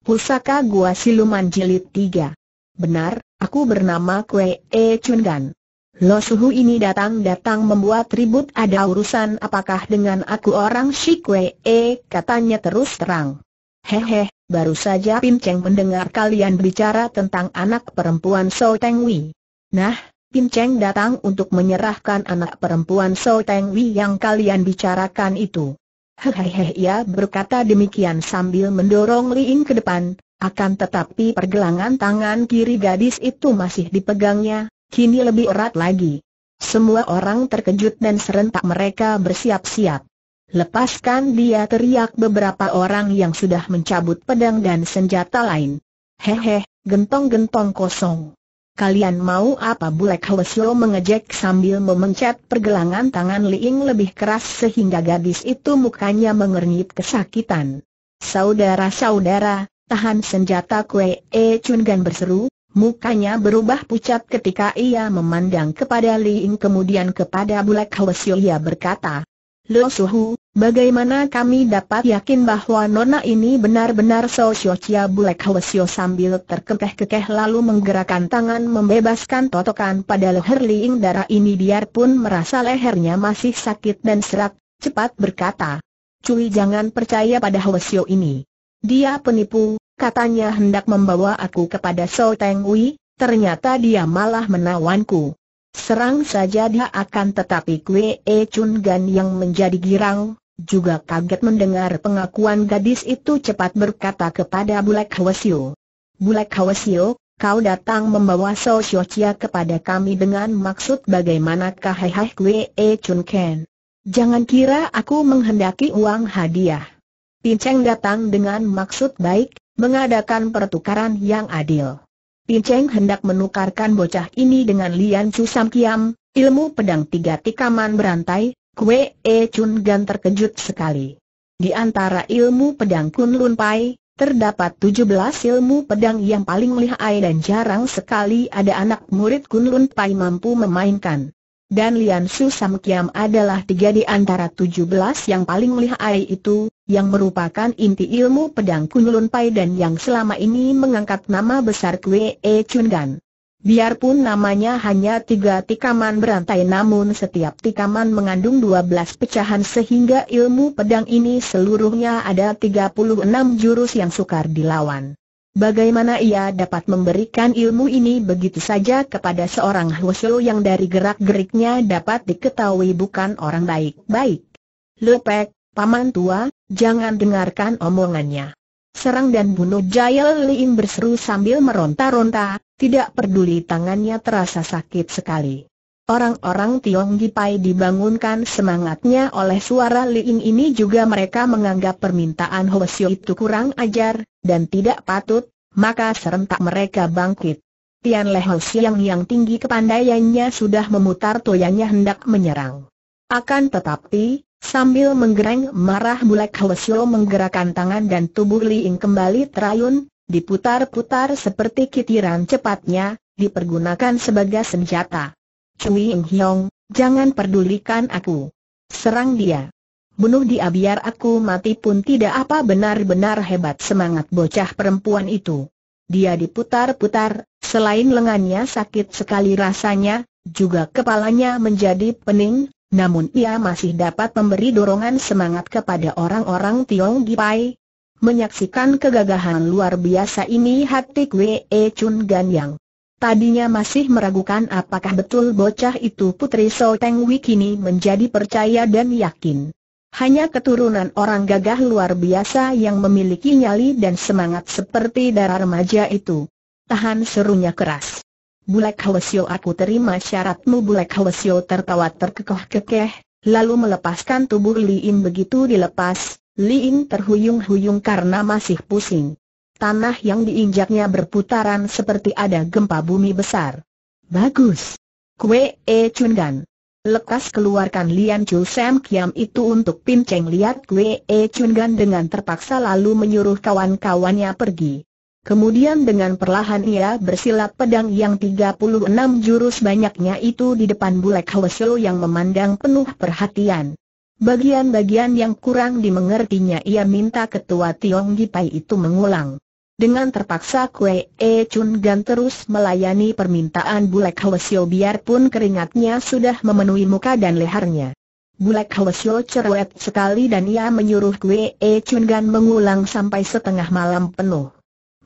Pusaka Gua Siluman Jilid 3 Benar, aku bernama Kwe E Chun Gan. Lo suhu ini datang-datang membuat ribut ada urusan apakah dengan aku orang si Kwe E katanya terus terang. Hehe, baru saja Pin Cheng mendengar kalian bicara tentang anak perempuan So Teng Wei. Nah, Pin Cheng datang untuk menyerahkan anak perempuan So Teng Wei yang kalian bicarakan itu. Hehehe ia berkata demikian sambil mendorong Liing ke depan, akan tetapi pergelangan tangan kiri gadis itu masih dipegangnya, kini lebih erat lagi. Semua orang terkejut dan serentak mereka bersiap-siap. Lepaskan dia teriak beberapa orang yang sudah mencabut pedang dan senjata lain. Hehe, gentong-gentong kosong. Kalian mau apa Bulek Hwasyo mengejek sambil memencet pergelangan tangan Liing lebih keras sehingga gadis itu mukanya mengernyit kesakitan. Saudara-saudara, tahan senjata Kue E Chun Gan berseru, mukanya berubah pucat ketika ia memandang kepada Liing kemudian kepada Bulek Hwasyo ia berkata, Lo Suhu, bagaimana kami dapat yakin bahwa nona ini benar-benar So Chia Bulek Hwasyo sambil terkekeh-kekeh lalu menggerakkan tangan membebaskan totokan pada leher Liing darah ini biarpun merasa lehernya masih sakit dan serak, cepat berkata. Cui jangan percaya pada Hwasyo ini. Dia penipu, katanya hendak membawa aku kepada So Teng Wei, ternyata dia malah menawanku. Serang saja dia akan tetapi Kwe E Chun Gan yang menjadi girang, juga kaget mendengar pengakuan gadis itu cepat berkata kepada Bulek Hwasyo. Bulek Hwasyo, kau datang membawa So Chia kepada kami dengan maksud bagaimanakah hai Kwe E Chun Ken. Jangan kira aku menghendaki uang hadiah. Pinceng datang dengan maksud baik, mengadakan pertukaran yang adil. Pinceng hendak menukarkan bocah ini dengan Lian Chu Sam Kiam, ilmu pedang tiga tikaman berantai, Kue E Chun Gan terkejut sekali. Di antara ilmu pedang Kun Lun Pai, terdapat 17 ilmu pedang yang paling lihai dan jarang sekali ada anak murid Kun Lun Pai mampu memainkan dan Lian Su Sam Kiam adalah tiga di antara tujuh belas yang paling lihai itu, yang merupakan inti ilmu pedang Kunlun Pai dan yang selama ini mengangkat nama besar Kwe E Chun Gan. Biarpun namanya hanya tiga tikaman berantai namun setiap tikaman mengandung dua belas pecahan sehingga ilmu pedang ini seluruhnya ada tiga puluh enam jurus yang sukar dilawan. Bagaimana ia dapat memberikan ilmu ini begitu saja kepada seorang Hwasyo yang dari gerak-geriknya dapat diketahui bukan orang baik-baik? Lepek, paman tua, jangan dengarkan omongannya. Serang dan bunuh Jaya Liing berseru sambil meronta-ronta, tidak peduli tangannya terasa sakit sekali. Orang-orang Tiong Gipai dibangunkan semangatnya oleh suara Liing ini juga mereka menganggap permintaan Hwasyo itu kurang ajar, dan tidak patut, maka serentak mereka bangkit. Tian Lehou Siang yang tinggi kepandaiannya sudah memutar toyanya hendak menyerang. Akan tetapi, sambil menggereng marah Bulek Hwasyo menggerakkan tangan dan tubuh Liing kembali terayun, diputar-putar seperti kitiran cepatnya, dipergunakan sebagai senjata. Cui Ing Hiong, jangan pedulikan aku. Serang dia. Bunuh dia biar aku mati pun tidak apa benar-benar hebat semangat bocah perempuan itu. Dia diputar-putar, selain lengannya sakit sekali rasanya, juga kepalanya menjadi pening, namun ia masih dapat memberi dorongan semangat kepada orang-orang Tiong Gipai. Menyaksikan kegagahan luar biasa ini hati E Chun Gan yang tadinya masih meragukan apakah betul bocah itu putri So Teng Wei kini menjadi percaya dan yakin. Hanya keturunan orang gagah luar biasa yang memiliki nyali dan semangat seperti darah remaja itu. Tahan serunya keras. Bulek Hwasyo aku terima syaratmu Bulek Hwasyo tertawa terkekeh-kekeh, lalu melepaskan tubuh Liin begitu dilepas, Liin terhuyung-huyung karena masih pusing. Tanah yang diinjaknya berputaran seperti ada gempa bumi besar. Bagus. Kue E Chungan. Lekas keluarkan Lian Chu Sam Kiam itu untuk pinceng lihat Kwe E Chun Gan dengan terpaksa lalu menyuruh kawan-kawannya pergi. Kemudian dengan perlahan ia bersilat pedang yang 36 jurus banyaknya itu di depan Bulek Hwasyo yang memandang penuh perhatian. Bagian-bagian yang kurang dimengertinya ia minta ketua Tiong Gipai itu mengulang. Dengan terpaksa Kue E Chun Gan terus melayani permintaan Bulek Hwasyo biarpun keringatnya sudah memenuhi muka dan lehernya. Bulek Hwasyo cerewet sekali dan ia menyuruh Kue E Chun Gan mengulang sampai setengah malam penuh.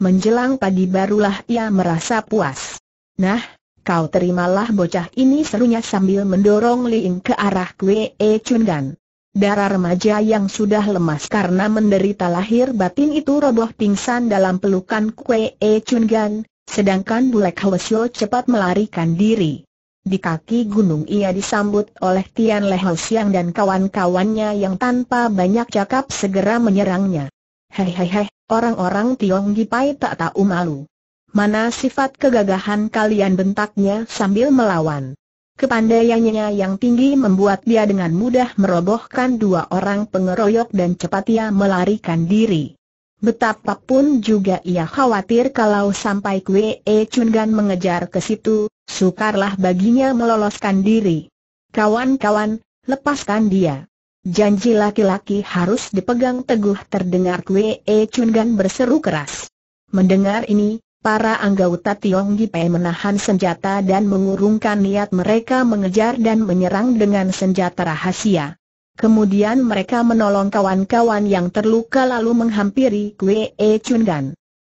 Menjelang pagi barulah ia merasa puas. Nah, kau terimalah bocah ini serunya sambil mendorong Liing ke arah Kue E Chun Gan. Darah remaja yang sudah lemas karena menderita lahir batin itu roboh pingsan dalam pelukan Kue E Chun Gan, sedangkan Bulek Hwasyo cepat melarikan diri. Di kaki gunung ia disambut oleh Tian Le Siang dan kawan-kawannya yang tanpa banyak cakap segera menyerangnya. Hei hei hei, orang-orang Tiong Gipai tak tahu malu. Mana sifat kegagahan kalian bentaknya sambil melawan. Kepandaiannya yang tinggi membuat dia dengan mudah merobohkan dua orang pengeroyok dan cepat ia melarikan diri. Betapapun juga ia khawatir kalau sampai Kue E Chun Gan mengejar ke situ, sukarlah baginya meloloskan diri. Kawan-kawan, lepaskan dia. Janji laki-laki harus dipegang teguh terdengar Kue E Chun Gan berseru keras. Mendengar ini, Para anggota Tiong Gipai menahan senjata dan mengurungkan niat mereka mengejar dan menyerang dengan senjata rahasia. Kemudian mereka menolong kawan-kawan yang terluka lalu menghampiri Kwe E.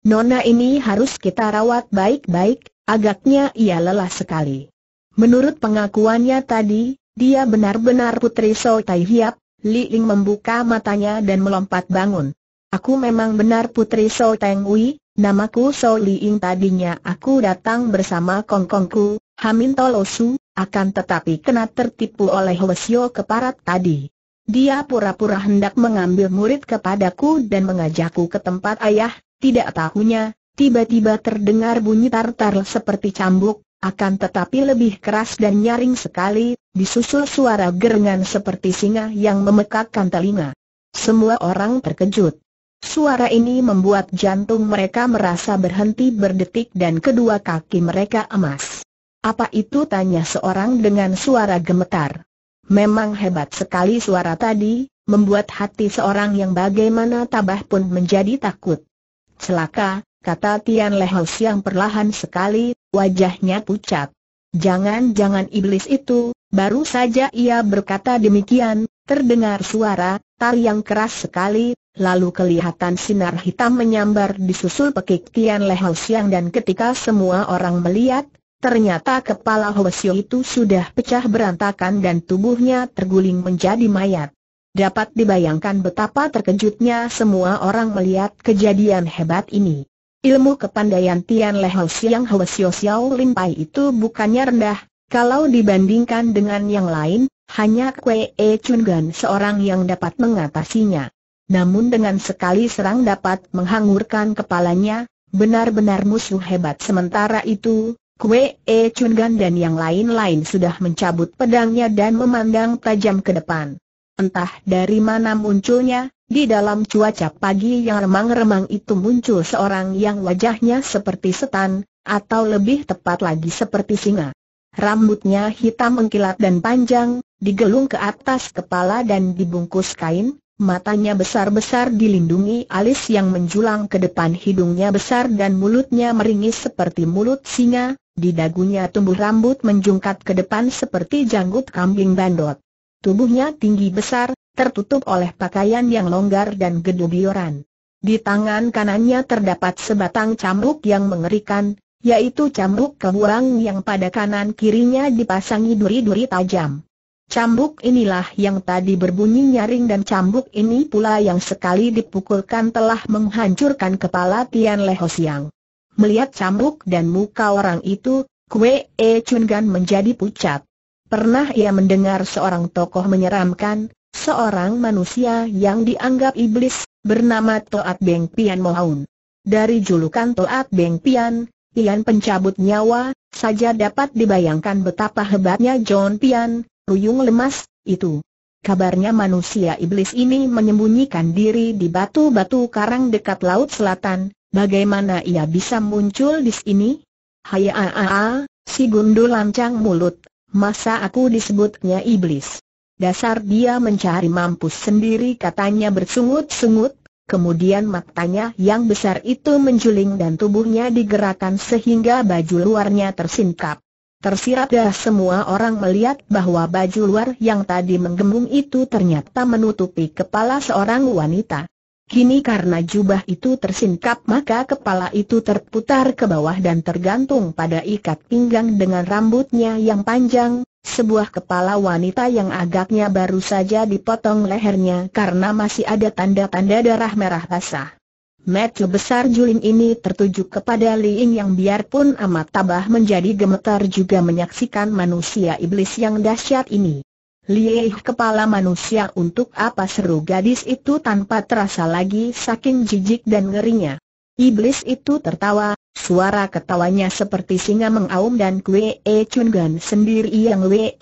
Nona ini harus kita rawat baik-baik, agaknya ia lelah sekali. Menurut pengakuannya tadi, dia benar-benar putri So Tai Hiap, Li Ling membuka matanya dan melompat bangun. Aku memang benar putri So Teng Namaku So Liing tadinya aku datang bersama kongkongku, Hamin Tolosu, akan tetapi kena tertipu oleh Hwasyo keparat tadi. Dia pura-pura hendak mengambil murid kepadaku dan mengajakku ke tempat ayah, tidak tahunya, tiba-tiba terdengar bunyi tartar seperti cambuk, akan tetapi lebih keras dan nyaring sekali, disusul suara gerengan seperti singa yang memekakkan telinga. Semua orang terkejut. Suara ini membuat jantung mereka merasa berhenti berdetik dan kedua kaki mereka emas. Apa itu tanya seorang dengan suara gemetar. Memang hebat sekali suara tadi, membuat hati seorang yang bagaimana tabah pun menjadi takut. Celaka, kata Tian Lehos yang perlahan sekali, wajahnya pucat. Jangan-jangan iblis itu, baru saja ia berkata demikian, terdengar suara, tali yang keras sekali, lalu kelihatan sinar hitam menyambar di susul pekik Tian Le Siang dan ketika semua orang melihat, ternyata kepala Hwasyo itu sudah pecah berantakan dan tubuhnya terguling menjadi mayat. Dapat dibayangkan betapa terkejutnya semua orang melihat kejadian hebat ini. Ilmu kepandaian Tian Le Siang Hwasyo Xiao Limpai itu bukannya rendah, kalau dibandingkan dengan yang lain, hanya Kwe E Chun Gan seorang yang dapat mengatasinya namun dengan sekali serang dapat menghangurkan kepalanya, benar-benar musuh hebat sementara itu, Kue E Chun Gan dan yang lain-lain sudah mencabut pedangnya dan memandang tajam ke depan. Entah dari mana munculnya, di dalam cuaca pagi yang remang-remang itu muncul seorang yang wajahnya seperti setan, atau lebih tepat lagi seperti singa. Rambutnya hitam mengkilat dan panjang, digelung ke atas kepala dan dibungkus kain, Matanya besar-besar dilindungi alis yang menjulang ke depan hidungnya besar dan mulutnya meringis seperti mulut singa, di dagunya tumbuh rambut menjungkat ke depan seperti janggut kambing bandot. Tubuhnya tinggi besar, tertutup oleh pakaian yang longgar dan gedubioran. Di tangan kanannya terdapat sebatang cambuk yang mengerikan, yaitu cambuk kebuang yang pada kanan kirinya dipasangi duri-duri tajam. Cambuk inilah yang tadi berbunyi nyaring dan cambuk ini pula yang sekali dipukulkan telah menghancurkan kepala Tian Le Siang. Melihat cambuk dan muka orang itu, Kue E Chun Gan menjadi pucat. Pernah ia mendengar seorang tokoh menyeramkan, seorang manusia yang dianggap iblis, bernama Toat Beng Pian Mohaun. Dari julukan Toat Beng Pian, Pian pencabut nyawa, saja dapat dibayangkan betapa hebatnya John Pian, Ruyung lemas, itu. Kabarnya manusia iblis ini menyembunyikan diri di batu-batu karang dekat laut selatan, bagaimana ia bisa muncul di sini? Hai aa, si gundul lancang mulut, masa aku disebutnya iblis? Dasar dia mencari mampus sendiri katanya bersungut-sungut, kemudian matanya yang besar itu menjuling dan tubuhnya digerakkan sehingga baju luarnya tersingkap. Tersirat dah semua orang melihat bahwa baju luar yang tadi menggembung itu ternyata menutupi kepala seorang wanita. Kini karena jubah itu tersingkap maka kepala itu terputar ke bawah dan tergantung pada ikat pinggang dengan rambutnya yang panjang, sebuah kepala wanita yang agaknya baru saja dipotong lehernya karena masih ada tanda-tanda darah merah basah. Mata besar Julin ini tertuju kepada Liing yang biarpun amat tabah menjadi gemetar juga menyaksikan manusia iblis yang dahsyat ini. Lieh kepala manusia untuk apa seru gadis itu tanpa terasa lagi saking jijik dan ngerinya. Iblis itu tertawa, suara ketawanya seperti singa mengaum dan Kwe E Chun Gan sendiri yang Wee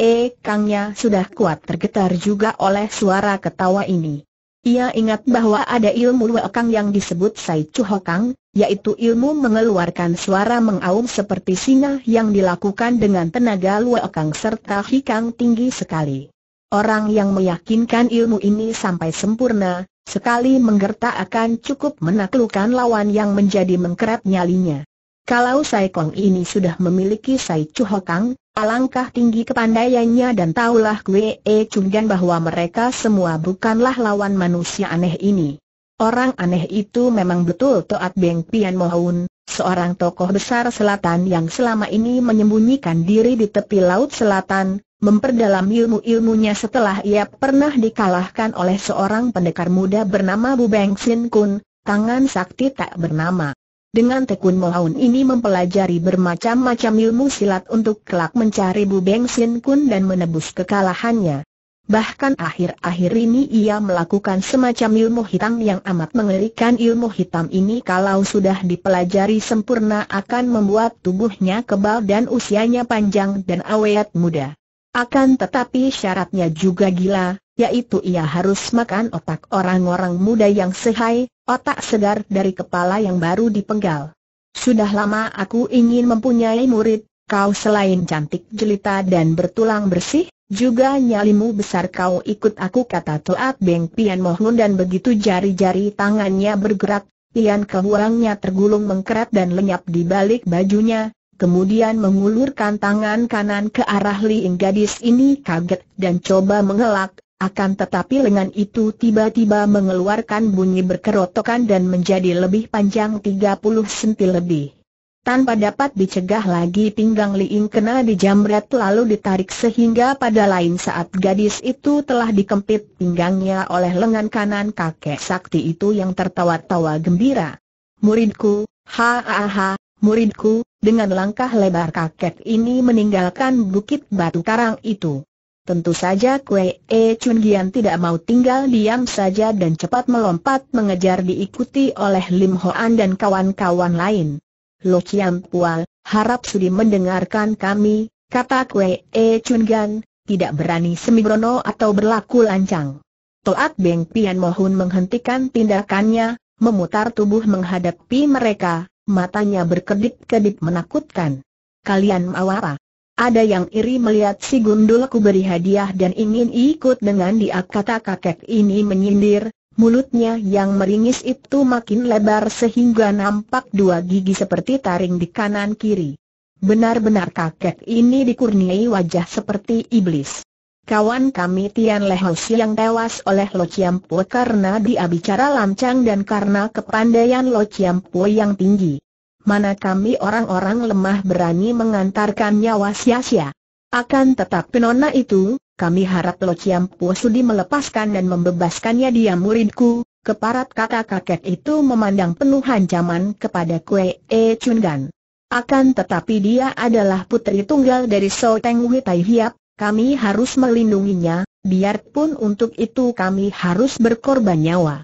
Kangnya sudah kuat tergetar juga oleh suara ketawa ini. Ia ingat bahwa ada ilmu Wee Kang yang disebut Sai Chu Kang, yaitu ilmu mengeluarkan suara mengaum seperti singa yang dilakukan dengan tenaga Wee Kang serta hikang tinggi sekali. Orang yang meyakinkan ilmu ini sampai sempurna, sekali menggertak akan cukup menaklukkan lawan yang menjadi mengkerap nyalinya. Kalau Sai Kong ini sudah memiliki Sai Chu Hokang, alangkah tinggi kepandaiannya dan taulah Kwe E Chunggan bahwa mereka semua bukanlah lawan manusia aneh ini. Orang aneh itu memang betul Toat Beng Pian Mohun, seorang tokoh besar selatan yang selama ini menyembunyikan diri di tepi laut selatan, memperdalam ilmu-ilmunya setelah ia pernah dikalahkan oleh seorang pendekar muda bernama Bu Beng Sin Kun, tangan sakti tak bernama. Dengan tekun Mohon ini mempelajari bermacam-macam ilmu silat untuk kelak mencari Bu Beng Sin Kun dan menebus kekalahannya. Bahkan akhir-akhir ini ia melakukan semacam ilmu hitam yang amat mengerikan ilmu hitam ini kalau sudah dipelajari sempurna akan membuat tubuhnya kebal dan usianya panjang dan awet muda. Akan tetapi syaratnya juga gila, yaitu ia harus makan otak orang-orang muda yang sehai, otak segar dari kepala yang baru dipenggal. Sudah lama aku ingin mempunyai murid, kau selain cantik jelita dan bertulang bersih, juga nyalimu besar kau ikut aku kata Toat Beng Pian Mohun dan begitu jari-jari tangannya bergerak, Pian kehuangnya tergulung mengkeret dan lenyap di balik bajunya, kemudian mengulurkan tangan kanan ke arah Liing gadis ini kaget dan coba mengelak, akan tetapi lengan itu tiba-tiba mengeluarkan bunyi berkerotokan dan menjadi lebih panjang 30 senti lebih. Tanpa dapat dicegah lagi pinggang Liing kena dijamret lalu ditarik sehingga pada lain saat gadis itu telah dikempit pinggangnya oleh lengan kanan kakek sakti itu yang tertawa-tawa gembira. Muridku, ha ha ha, muridku, dengan langkah lebar kakek ini meninggalkan bukit batu karang itu. Tentu saja Kue E Chun Gian tidak mau tinggal diam saja dan cepat melompat mengejar diikuti oleh Lim Hoan dan kawan-kawan lain. Lo Chiam Pual, harap sudi mendengarkan kami, kata Kue E Chun Gian, tidak berani sembrono atau berlaku lancang. Toat Beng Pian Mohun menghentikan tindakannya, memutar tubuh menghadapi mereka, matanya berkedip-kedip menakutkan. Kalian mau apa? Ada yang iri melihat si gundul ku beri hadiah dan ingin ikut dengan dia kata kakek ini menyindir, mulutnya yang meringis itu makin lebar sehingga nampak dua gigi seperti taring di kanan kiri. Benar-benar kakek ini dikurniai wajah seperti iblis. Kawan kami Tian Lehos yang tewas oleh Lo Chiampo karena dia bicara lancang dan karena kepandaian Lo Chiampo yang tinggi. Mana kami orang-orang lemah berani mengantarkan nyawa sia-sia. Akan tetapi nona itu, kami harap Lo Chiampo sudi melepaskan dan membebaskannya dia muridku, keparat kata kakek itu memandang penuh ancaman kepada Kue E Chungan. Akan tetapi dia adalah putri tunggal dari So Teng Hui Tai Hiap, kami harus melindunginya, biarpun untuk itu kami harus berkorban nyawa.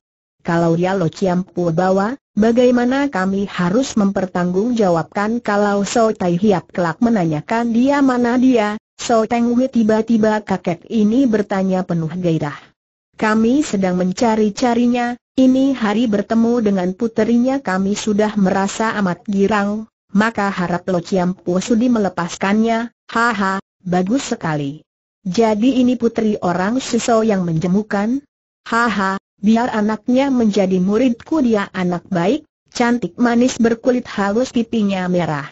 Kalau dia Lo Ciampu bawa, bagaimana kami harus mempertanggungjawabkan kalau So Tai Hiap kelak menanyakan dia mana dia, So Teng Hui tiba-tiba kakek ini bertanya penuh gairah. Kami sedang mencari-carinya, ini hari bertemu dengan puterinya kami sudah merasa amat girang, maka harap Lo Ciampu sudi melepaskannya, haha, Bagus sekali. Jadi ini putri orang Siso yang menjemukan? Haha, biar anaknya menjadi muridku dia anak baik, cantik manis berkulit halus pipinya merah.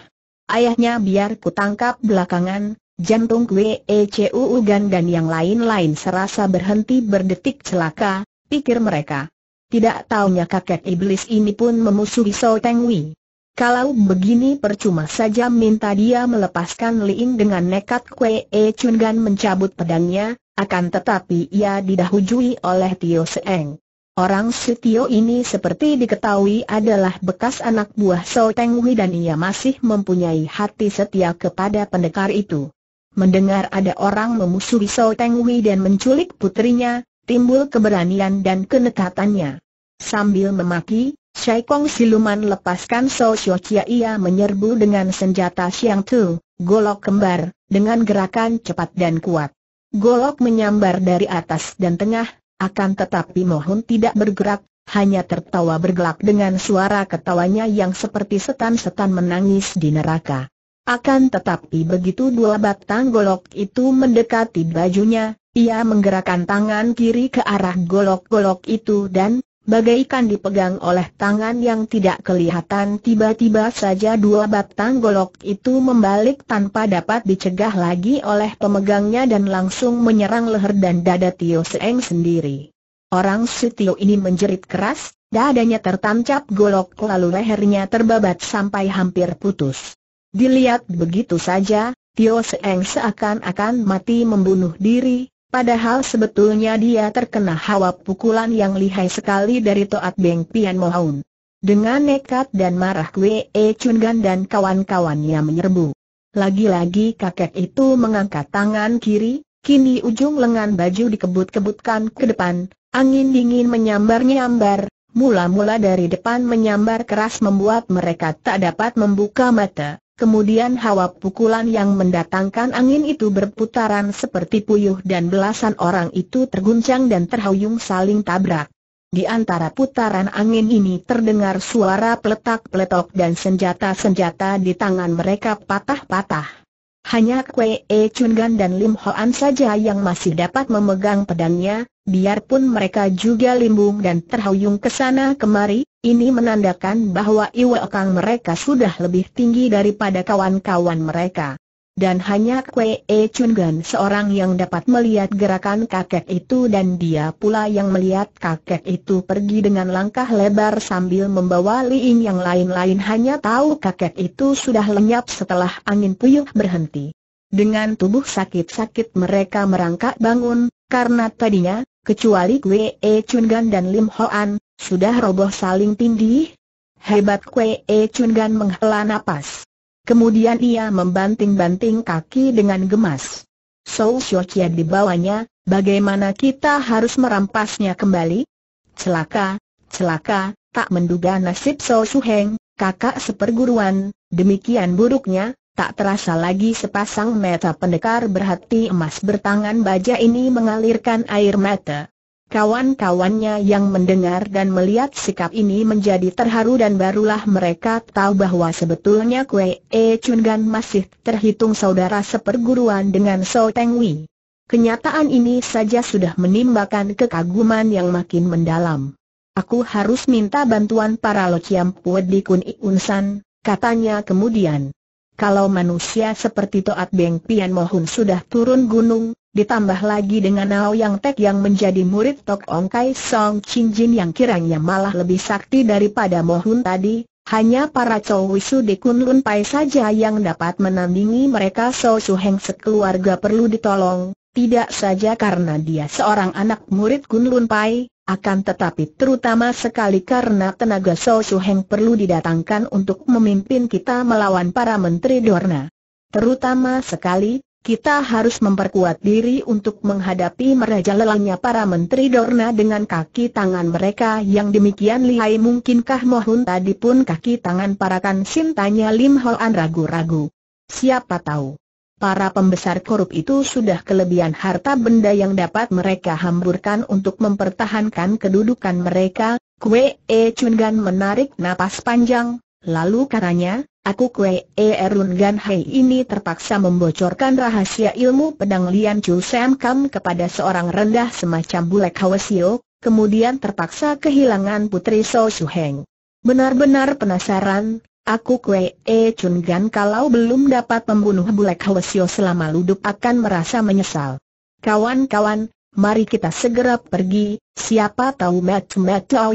Ayahnya biar ku tangkap belakangan, jantung Kwe Cu Ugan dan yang lain-lain serasa berhenti berdetik celaka, pikir mereka. Tidak taunya kakek iblis ini pun memusuhi So Teng Wei. Kalau begini percuma saja minta dia melepaskan Liing dengan nekat Kwe Chun Gan mencabut pedangnya, akan tetapi ia didahului oleh Tio Seeng. Orang Tio ini seperti diketahui adalah bekas anak buah So Teng dan ia masih mempunyai hati setia kepada pendekar itu. Mendengar ada orang memusuhi So Teng dan menculik putrinya, timbul keberanian dan kenekatannya. Sambil memaki, Shai Kong siluman lepaskan So Chia ia menyerbu dengan senjata Xiang Tu, golok kembar, dengan gerakan cepat dan kuat. Golok menyambar dari atas dan tengah, akan tetapi Mohun tidak bergerak, hanya tertawa bergelak dengan suara ketawanya yang seperti setan-setan menangis di neraka. Akan tetapi begitu dua batang golok itu mendekati bajunya, ia menggerakkan tangan kiri ke arah golok-golok itu dan, bagaikan dipegang oleh tangan yang tidak kelihatan tiba-tiba saja dua batang golok itu membalik tanpa dapat dicegah lagi oleh pemegangnya dan langsung menyerang leher dan dada Tio Seeng sendiri. Orang Tio ini menjerit keras, dadanya tertancap golok lalu lehernya terbabat sampai hampir putus. Dilihat begitu saja, Tio Seeng seakan-akan mati membunuh diri, Padahal sebetulnya dia terkena hawa pukulan yang lihai sekali dari Toat Beng Pian Mohaun. Dengan nekat dan marah Kwe E Chun Gan dan kawan-kawannya menyerbu. Lagi-lagi kakek itu mengangkat tangan kiri, kini ujung lengan baju dikebut-kebutkan ke depan, angin dingin menyambar-nyambar, mula-mula dari depan menyambar keras membuat mereka tak dapat membuka mata. Kemudian hawa pukulan yang mendatangkan angin itu berputaran seperti puyuh dan belasan orang itu terguncang dan terhuyung saling tabrak. Di antara putaran angin ini terdengar suara peletak-peletok dan senjata-senjata di tangan mereka patah-patah. Hanya Kwe E Chun Gan dan Lim Hoan saja yang masih dapat memegang pedangnya, biarpun mereka juga limbung dan terhuyung ke sana kemari, ini menandakan bahwa iwakang mereka sudah lebih tinggi daripada kawan-kawan mereka. Dan hanya Kwe E Chun Gan seorang yang dapat melihat gerakan kakek itu dan dia pula yang melihat kakek itu pergi dengan langkah lebar sambil membawa liing yang lain-lain hanya tahu kakek itu sudah lenyap setelah angin puyuh berhenti. Dengan tubuh sakit-sakit mereka merangkak bangun, karena tadinya, kecuali Kwe E Chun Gan dan Lim Hoan, sudah roboh saling tindih? Hebat Kwe E Chun Gan menghela napas. Kemudian ia membanting-banting kaki dengan gemas. So Chia dibawanya, bagaimana kita harus merampasnya kembali? Celaka, celaka, tak menduga nasib So Heng, kakak seperguruan, demikian buruknya, tak terasa lagi sepasang mata pendekar berhati emas bertangan baja ini mengalirkan air mata. Kawan-kawannya yang mendengar dan melihat sikap ini menjadi terharu dan barulah mereka tahu bahwa sebetulnya Kue E Chun Gan masih terhitung saudara seperguruan dengan So Teng Wei. Kenyataan ini saja sudah menimbakan kekaguman yang makin mendalam. Aku harus minta bantuan para Lo Chiam di Kun Unsan, katanya kemudian. Kalau manusia seperti Toat Beng Pian Mohun sudah turun gunung, ditambah lagi dengan Nao Yang Tek yang menjadi murid Tok Ong Kai Song Chin Jin yang kiranya malah lebih sakti daripada Mohun tadi, hanya para Chow Wisu di Kun Lun Pai saja yang dapat menandingi mereka. So Su Heng sekeluarga perlu ditolong, tidak saja karena dia seorang anak murid Kun Lun Pai, akan tetapi terutama sekali karena tenaga So Su Heng perlu didatangkan untuk memimpin kita melawan para menteri Dorna. Terutama sekali, kita harus memperkuat diri untuk menghadapi merajalelanya para menteri Dorna dengan kaki tangan mereka yang demikian lihai mungkinkah mohon tadi pun kaki tangan para kansin Lim Hoan ragu-ragu. Siapa tahu. Para pembesar korup itu sudah kelebihan harta benda yang dapat mereka hamburkan untuk mempertahankan kedudukan mereka, Kue E Chun Gan menarik napas panjang, lalu katanya, Aku Kue Erun Gan Hei ini terpaksa membocorkan rahasia ilmu pedang Lian Chu Sam Kam kepada seorang rendah semacam Bulek Hwasio, kemudian terpaksa kehilangan Putri So Su Heng. Benar-benar penasaran, aku Kue E Chun Gan kalau belum dapat membunuh Bulek Hwasyo selama ludup akan merasa menyesal. Kawan-kawan, mari kita segera pergi, siapa tahu Mat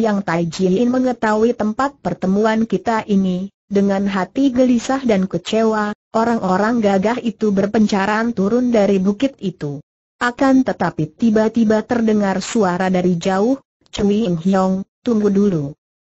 yang Tai Jin mengetahui tempat pertemuan kita ini, dengan hati gelisah dan kecewa, orang-orang gagah itu berpencaran turun dari bukit itu. Akan tetapi tiba-tiba terdengar suara dari jauh, Cui Ing Hiong, tunggu dulu.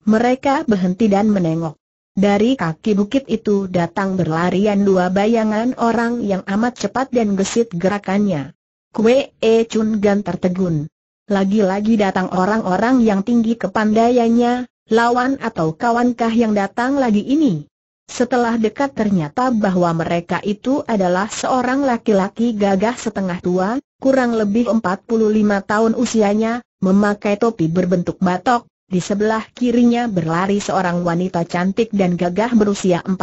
Mereka berhenti dan menengok. Dari kaki bukit itu datang berlarian dua bayangan orang yang amat cepat dan gesit gerakannya. Kue E Chun Gan tertegun. Lagi-lagi datang orang-orang yang tinggi kepandaiannya, lawan atau kawankah yang datang lagi ini? Setelah dekat ternyata bahwa mereka itu adalah seorang laki-laki gagah setengah tua, kurang lebih 45 tahun usianya, memakai topi berbentuk batok, di sebelah kirinya berlari seorang wanita cantik dan gagah berusia 40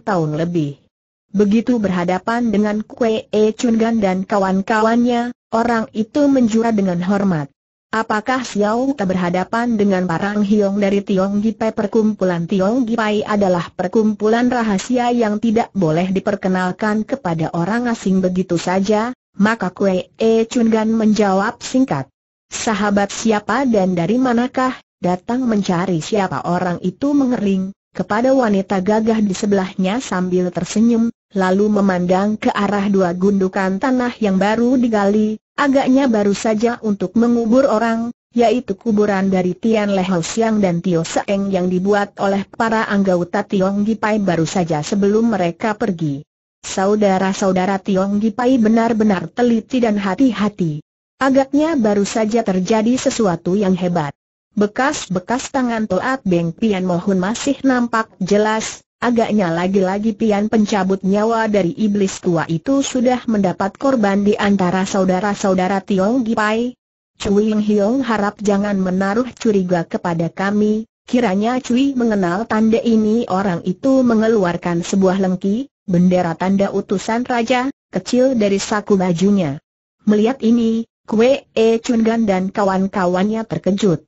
tahun lebih. Begitu berhadapan dengan Kue E Chun Gan dan kawan-kawannya, orang itu menjura dengan hormat. Apakah Xiao Ta berhadapan dengan Parang Hiong dari Tiong Gipai Perkumpulan Tiong Gipai adalah perkumpulan rahasia yang tidak boleh diperkenalkan kepada orang asing begitu saja, maka Kue E Chun Gan menjawab singkat. Sahabat siapa dan dari manakah, datang mencari siapa orang itu mengering, kepada wanita gagah di sebelahnya sambil tersenyum, lalu memandang ke arah dua gundukan tanah yang baru digali, Agaknya baru saja untuk mengubur orang, yaitu kuburan dari Tian Le Siang dan Tio Seeng yang dibuat oleh para anggota Tiong Gipai baru saja sebelum mereka pergi. Saudara-saudara Tiong Gipai benar-benar teliti dan hati-hati. Agaknya baru saja terjadi sesuatu yang hebat. Bekas-bekas tangan Toat Beng Pian Mohun masih nampak jelas, Agaknya lagi-lagi pian pencabut nyawa dari iblis tua itu sudah mendapat korban di antara saudara-saudara Tiong Gipai. Cui Hiong harap jangan menaruh curiga kepada kami, kiranya Cui mengenal tanda ini orang itu mengeluarkan sebuah lengki, bendera tanda utusan raja, kecil dari saku bajunya. Melihat ini, Kue E Chun Gan dan kawan-kawannya terkejut.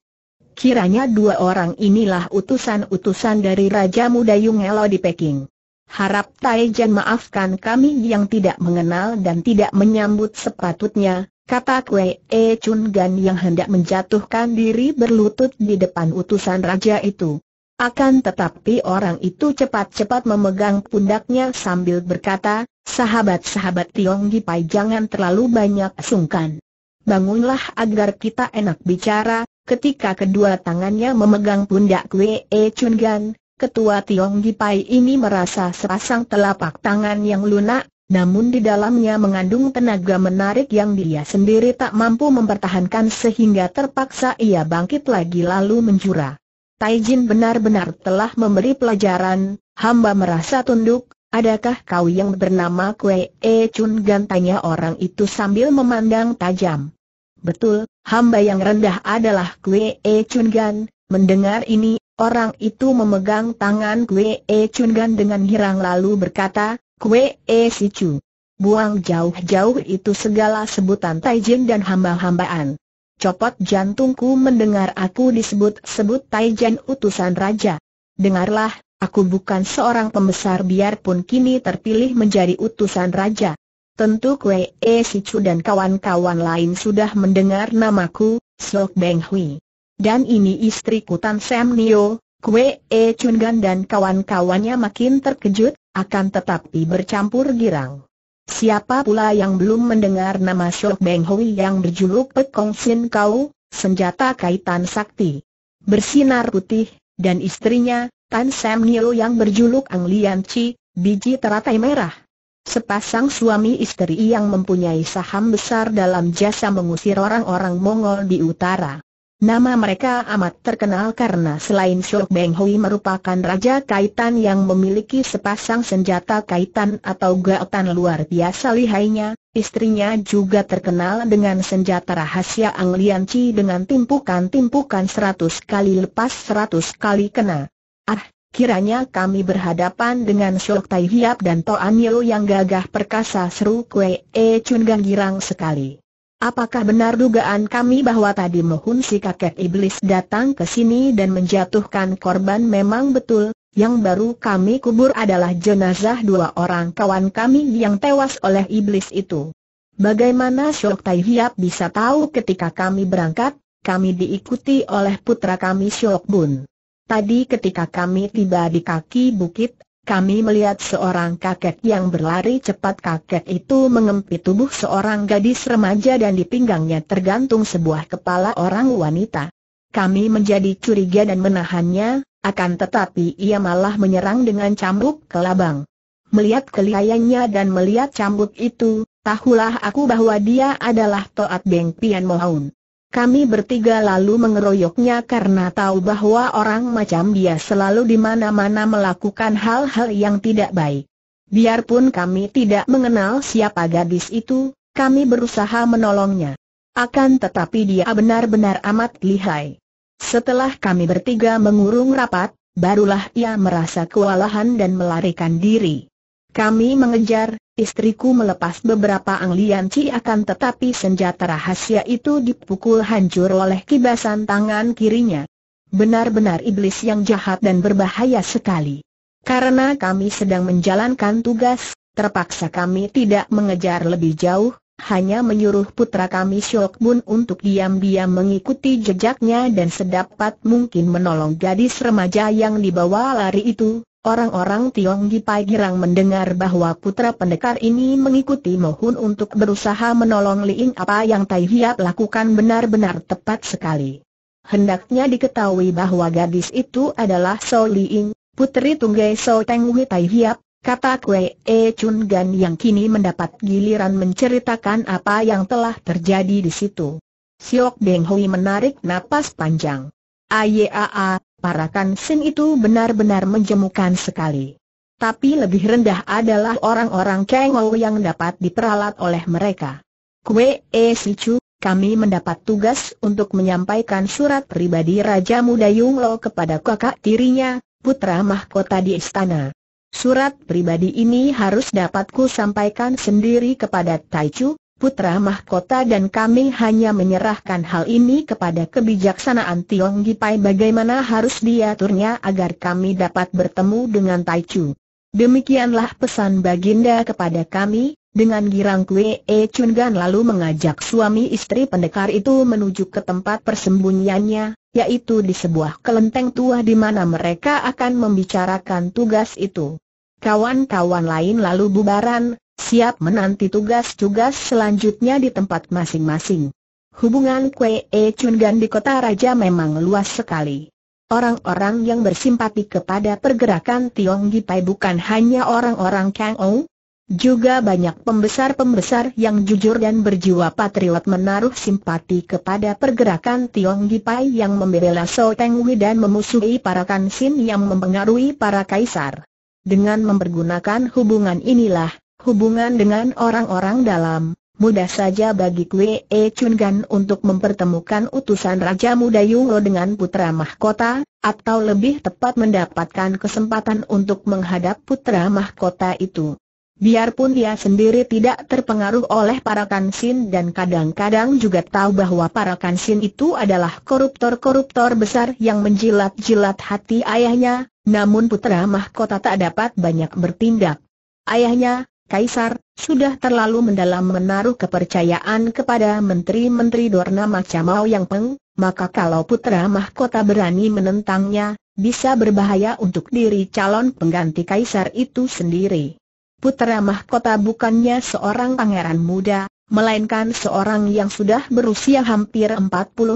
Kiranya dua orang inilah utusan-utusan dari Raja Muda Yungelo di Peking. Harap Taijan maafkan kami yang tidak mengenal dan tidak menyambut sepatutnya, kata Kue E Chun Gan yang hendak menjatuhkan diri berlutut di depan utusan raja itu. Akan tetapi orang itu cepat-cepat memegang pundaknya sambil berkata, sahabat-sahabat Tiong Gipai jangan terlalu banyak sungkan. Bangunlah agar kita enak bicara, Ketika kedua tangannya memegang pundak Kwe E Chun Gan, ketua Tiong Gipai ini merasa sepasang telapak tangan yang lunak, namun di dalamnya mengandung tenaga menarik yang dia sendiri tak mampu mempertahankan sehingga terpaksa ia bangkit lagi lalu menjura. Taijin benar-benar telah memberi pelajaran, hamba merasa tunduk, adakah kau yang bernama Kwe E Chun Gan tanya orang itu sambil memandang tajam. Betul, hamba yang rendah adalah Kwe E Chun Gan. Mendengar ini, orang itu memegang tangan Kwe E Chun Gan dengan girang lalu berkata, Kwe E Si Chu. Buang jauh-jauh itu segala sebutan Taijin dan hamba-hambaan. Copot jantungku mendengar aku disebut-sebut Taijen utusan raja. Dengarlah, aku bukan seorang pembesar biarpun kini terpilih menjadi utusan raja. Tentu Kwe E Si Chu dan kawan-kawan lain sudah mendengar namaku, Sok Beng Hui. Dan ini istriku Tan Sam Nio, Kwe E Chun Gan dan kawan-kawannya makin terkejut, akan tetapi bercampur girang. Siapa pula yang belum mendengar nama Sok Beng Hui yang berjuluk Pekong Sin Kau, senjata kaitan sakti. Bersinar putih, dan istrinya, Tan Sam Nio yang berjuluk Ang Lian Chi, biji teratai merah. Sepasang suami istri yang mempunyai saham besar dalam jasa mengusir orang-orang Mongol di utara. Nama mereka amat terkenal karena selain Shok Beng Hui merupakan Raja Kaitan yang memiliki sepasang senjata kaitan atau gaotan luar biasa lihainya, istrinya juga terkenal dengan senjata rahasia Ang Lian Chi dengan timpukan-timpukan seratus kali lepas seratus kali kena. Ah, Kiranya kami berhadapan dengan Shok Tai Hiap dan Toan Yo yang gagah perkasa seru Kue E Chun Gang girang sekali. Apakah benar dugaan kami bahwa tadi Mohun si kakek iblis datang ke sini dan menjatuhkan korban memang betul, yang baru kami kubur adalah jenazah dua orang kawan kami yang tewas oleh iblis itu. Bagaimana Syok Tai Hiap bisa tahu ketika kami berangkat, kami diikuti oleh putra kami Syok Bun. Tadi ketika kami tiba di kaki bukit, kami melihat seorang kakek yang berlari cepat kakek itu mengempit tubuh seorang gadis remaja dan di pinggangnya tergantung sebuah kepala orang wanita. Kami menjadi curiga dan menahannya, akan tetapi ia malah menyerang dengan cambuk ke labang. Melihat kelihayannya dan melihat cambuk itu, Tahulah aku bahwa dia adalah Toat Beng Pian Mohaun. Kami bertiga lalu mengeroyoknya karena tahu bahwa orang macam dia selalu di mana-mana melakukan hal-hal yang tidak baik. Biarpun kami tidak mengenal siapa gadis itu, kami berusaha menolongnya. Akan tetapi dia benar-benar amat lihai. Setelah kami bertiga mengurung rapat, barulah ia merasa kewalahan dan melarikan diri. Kami mengejar, istriku melepas beberapa anglian ci akan tetapi senjata rahasia itu dipukul hancur oleh kibasan tangan kirinya. Benar-benar iblis yang jahat dan berbahaya sekali. Karena kami sedang menjalankan tugas, terpaksa kami tidak mengejar lebih jauh, hanya menyuruh putra kami Syok Bun untuk diam-diam mengikuti jejaknya dan sedapat mungkin menolong gadis remaja yang dibawa lari itu, Orang-orang Tiong Gipai girang mendengar bahwa putra pendekar ini mengikuti Mohun untuk berusaha menolong Liing apa yang Tai Hiap lakukan benar-benar tepat sekali. Hendaknya diketahui bahwa gadis itu adalah So Liing, putri tunggai So Teng Hui Tai Hiap, kata Kue E Chun Gan yang kini mendapat giliran menceritakan apa yang telah terjadi di situ. Siok Beng Hui menarik napas panjang. Ayaa, Para kansin itu benar-benar menjemukan sekali. Tapi lebih rendah adalah orang-orang Kengou yang dapat diperalat oleh mereka. Kue E Sichu, kami mendapat tugas untuk menyampaikan surat pribadi Raja Muda Yung Lo kepada kakak tirinya, putra mahkota di istana. Surat pribadi ini harus dapat ku sampaikan sendiri kepada Taichu, putra mahkota dan kami hanya menyerahkan hal ini kepada kebijaksanaan Tiong Gipai bagaimana harus diaturnya agar kami dapat bertemu dengan Tai Chu. Demikianlah pesan baginda kepada kami, dengan girang Kue E Chun Gan lalu mengajak suami istri pendekar itu menuju ke tempat persembunyiannya, yaitu di sebuah kelenteng tua di mana mereka akan membicarakan tugas itu. Kawan-kawan lain lalu bubaran, siap menanti tugas-tugas selanjutnya di tempat masing-masing. Hubungan Kue E Chun Gan di kota raja memang luas sekali. Orang-orang yang bersimpati kepada pergerakan Tiong Gipai bukan hanya orang-orang Kang Ou, juga banyak pembesar-pembesar yang jujur dan berjiwa patriot menaruh simpati kepada pergerakan Tiong Gipai yang membela So Teng Hui dan memusuhi para kansin yang mempengaruhi para kaisar. Dengan mempergunakan hubungan inilah, hubungan dengan orang-orang dalam, mudah saja bagi Kwe E Chun untuk mempertemukan utusan Raja Muda Yungo dengan putra mahkota, atau lebih tepat mendapatkan kesempatan untuk menghadap putra mahkota itu. Biarpun dia sendiri tidak terpengaruh oleh para kansin dan kadang-kadang juga tahu bahwa para kansin itu adalah koruptor-koruptor besar yang menjilat-jilat hati ayahnya, namun putra mahkota tak dapat banyak bertindak. Ayahnya, Kaisar, sudah terlalu mendalam menaruh kepercayaan kepada menteri-menteri Dorna macam Mao Yang Peng, maka kalau putra mahkota berani menentangnya, bisa berbahaya untuk diri calon pengganti kaisar itu sendiri. Putra mahkota bukannya seorang pangeran muda, melainkan seorang yang sudah berusia hampir 40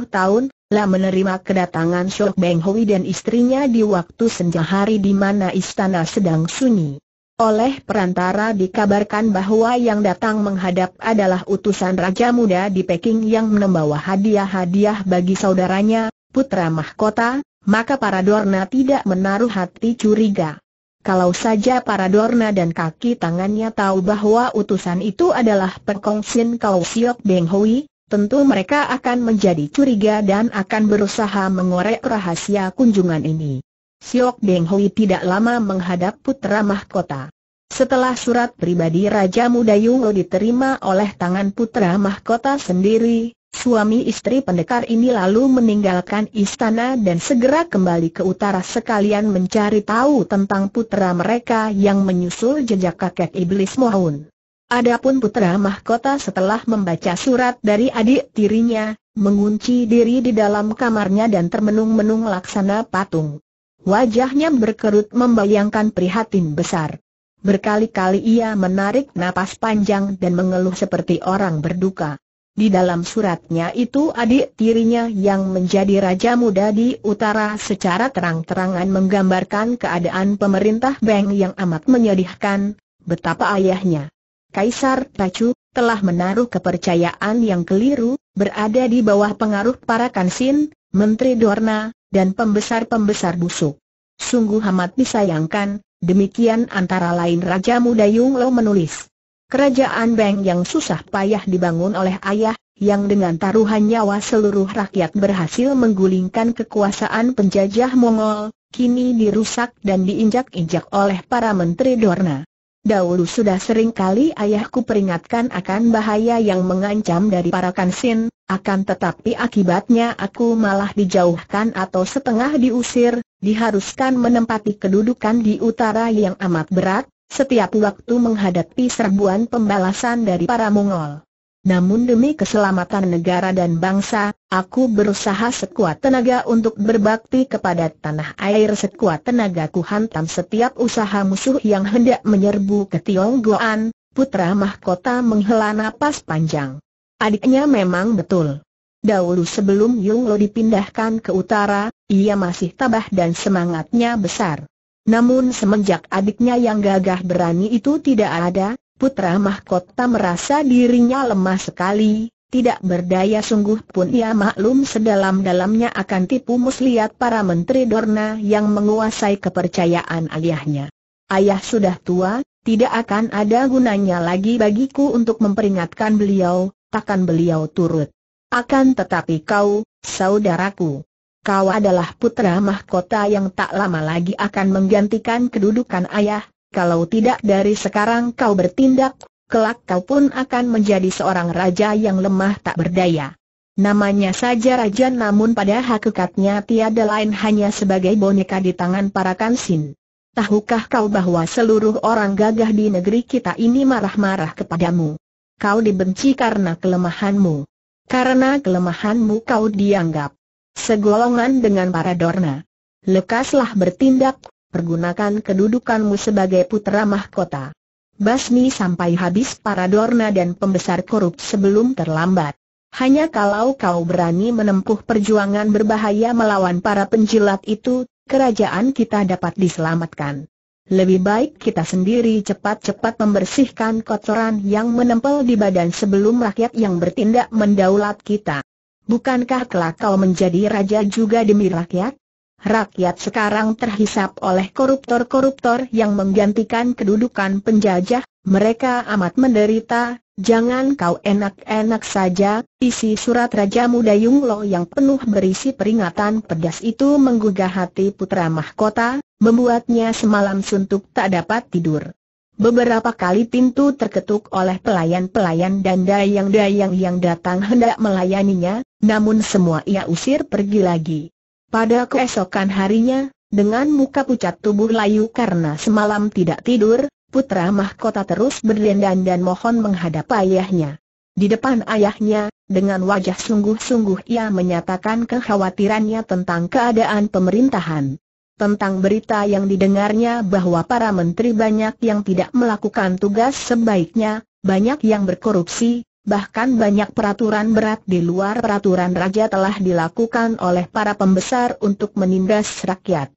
tahun, lah menerima kedatangan Shok Beng Hui dan istrinya di waktu senja hari di mana istana sedang sunyi. Oleh perantara dikabarkan bahwa yang datang menghadap adalah utusan Raja Muda di Peking yang membawa hadiah-hadiah bagi saudaranya, putra mahkota, maka para Dorna tidak menaruh hati curiga. Kalau saja para Dorna dan kaki tangannya tahu bahwa utusan itu adalah Pekongsin Kau Siok Beng Hui, tentu mereka akan menjadi curiga dan akan berusaha mengorek rahasia kunjungan ini. Siok Beng Hui tidak lama menghadap putra mahkota. Setelah surat pribadi Raja Muda Yunglo diterima oleh tangan putra mahkota sendiri, suami istri pendekar ini lalu meninggalkan istana dan segera kembali ke utara sekalian mencari tahu tentang putra mereka yang menyusul jejak kakek iblis Mohun. Adapun putra mahkota setelah membaca surat dari adik tirinya, mengunci diri di dalam kamarnya dan termenung-menung laksana patung. Wajahnya berkerut membayangkan prihatin besar. Berkali-kali ia menarik napas panjang dan mengeluh seperti orang berduka. Di dalam suratnya itu adik tirinya yang menjadi raja muda di utara secara terang-terangan menggambarkan keadaan pemerintah Beng yang amat menyedihkan, betapa ayahnya. Kaisar Tacu, telah menaruh kepercayaan yang keliru, berada di bawah pengaruh para kansin, menteri Dorna, dan pembesar-pembesar busuk. Sungguh amat disayangkan, Demikian antara lain Raja Muda Yung Lo menulis. Kerajaan Beng yang susah payah dibangun oleh ayah, yang dengan taruhan nyawa seluruh rakyat berhasil menggulingkan kekuasaan penjajah Mongol, kini dirusak dan diinjak-injak oleh para menteri Dorna. Dahulu sudah sering kali ayahku peringatkan akan bahaya yang mengancam dari para kansin, akan tetapi akibatnya aku malah dijauhkan atau setengah diusir, diharuskan menempati kedudukan di utara yang amat berat, setiap waktu menghadapi serbuan pembalasan dari para Mongol. Namun demi keselamatan negara dan bangsa, aku berusaha sekuat tenaga untuk berbakti kepada tanah air sekuat tenaga ku hantam setiap usaha musuh yang hendak menyerbu ke Tionggoan, putra mahkota menghela napas panjang. Adiknya memang betul. Dahulu sebelum Yung Lo dipindahkan ke utara, ia masih tabah dan semangatnya besar. Namun semenjak adiknya yang gagah berani itu tidak ada, putra mahkota merasa dirinya lemah sekali, tidak berdaya sungguh pun ia maklum sedalam-dalamnya akan tipu muslihat para menteri Dorna yang menguasai kepercayaan ayahnya. Ayah sudah tua, tidak akan ada gunanya lagi bagiku untuk memperingatkan beliau, takkan beliau turut. Akan tetapi kau, saudaraku, kau adalah putra mahkota yang tak lama lagi akan menggantikan kedudukan ayah, kalau tidak dari sekarang kau bertindak, kelak kau pun akan menjadi seorang raja yang lemah tak berdaya. Namanya saja raja namun pada hakikatnya tiada lain hanya sebagai boneka di tangan para kansin. Tahukah kau bahwa seluruh orang gagah di negeri kita ini marah-marah kepadamu? Kau dibenci karena kelemahanmu. Karena kelemahanmu kau dianggap segolongan dengan para dorna. Lekaslah bertindak, pergunakan kedudukanmu sebagai putra mahkota. Basmi sampai habis para dorna dan pembesar korup sebelum terlambat. Hanya kalau kau berani menempuh perjuangan berbahaya melawan para penjilat itu, kerajaan kita dapat diselamatkan. Lebih baik kita sendiri cepat-cepat membersihkan kotoran yang menempel di badan sebelum rakyat yang bertindak mendaulat kita. Bukankah kelak kau menjadi raja juga demi rakyat? Rakyat sekarang terhisap oleh koruptor-koruptor yang menggantikan kedudukan penjajah, mereka amat menderita, jangan kau enak-enak saja, isi surat Raja Muda Yunglo yang penuh berisi peringatan pedas itu menggugah hati putra mahkota, membuatnya semalam suntuk tak dapat tidur. Beberapa kali pintu terketuk oleh pelayan-pelayan dan dayang-dayang yang datang hendak melayaninya, namun semua ia usir pergi lagi. Pada keesokan harinya, dengan muka pucat tubuh layu karena semalam tidak tidur, putra mahkota terus berdendan dan mohon menghadap ayahnya. Di depan ayahnya, dengan wajah sungguh-sungguh ia menyatakan kekhawatirannya tentang keadaan pemerintahan. Tentang berita yang didengarnya bahwa para menteri banyak yang tidak melakukan tugas sebaiknya, banyak yang berkorupsi, Bahkan banyak peraturan berat di luar peraturan raja telah dilakukan oleh para pembesar untuk menindas rakyat.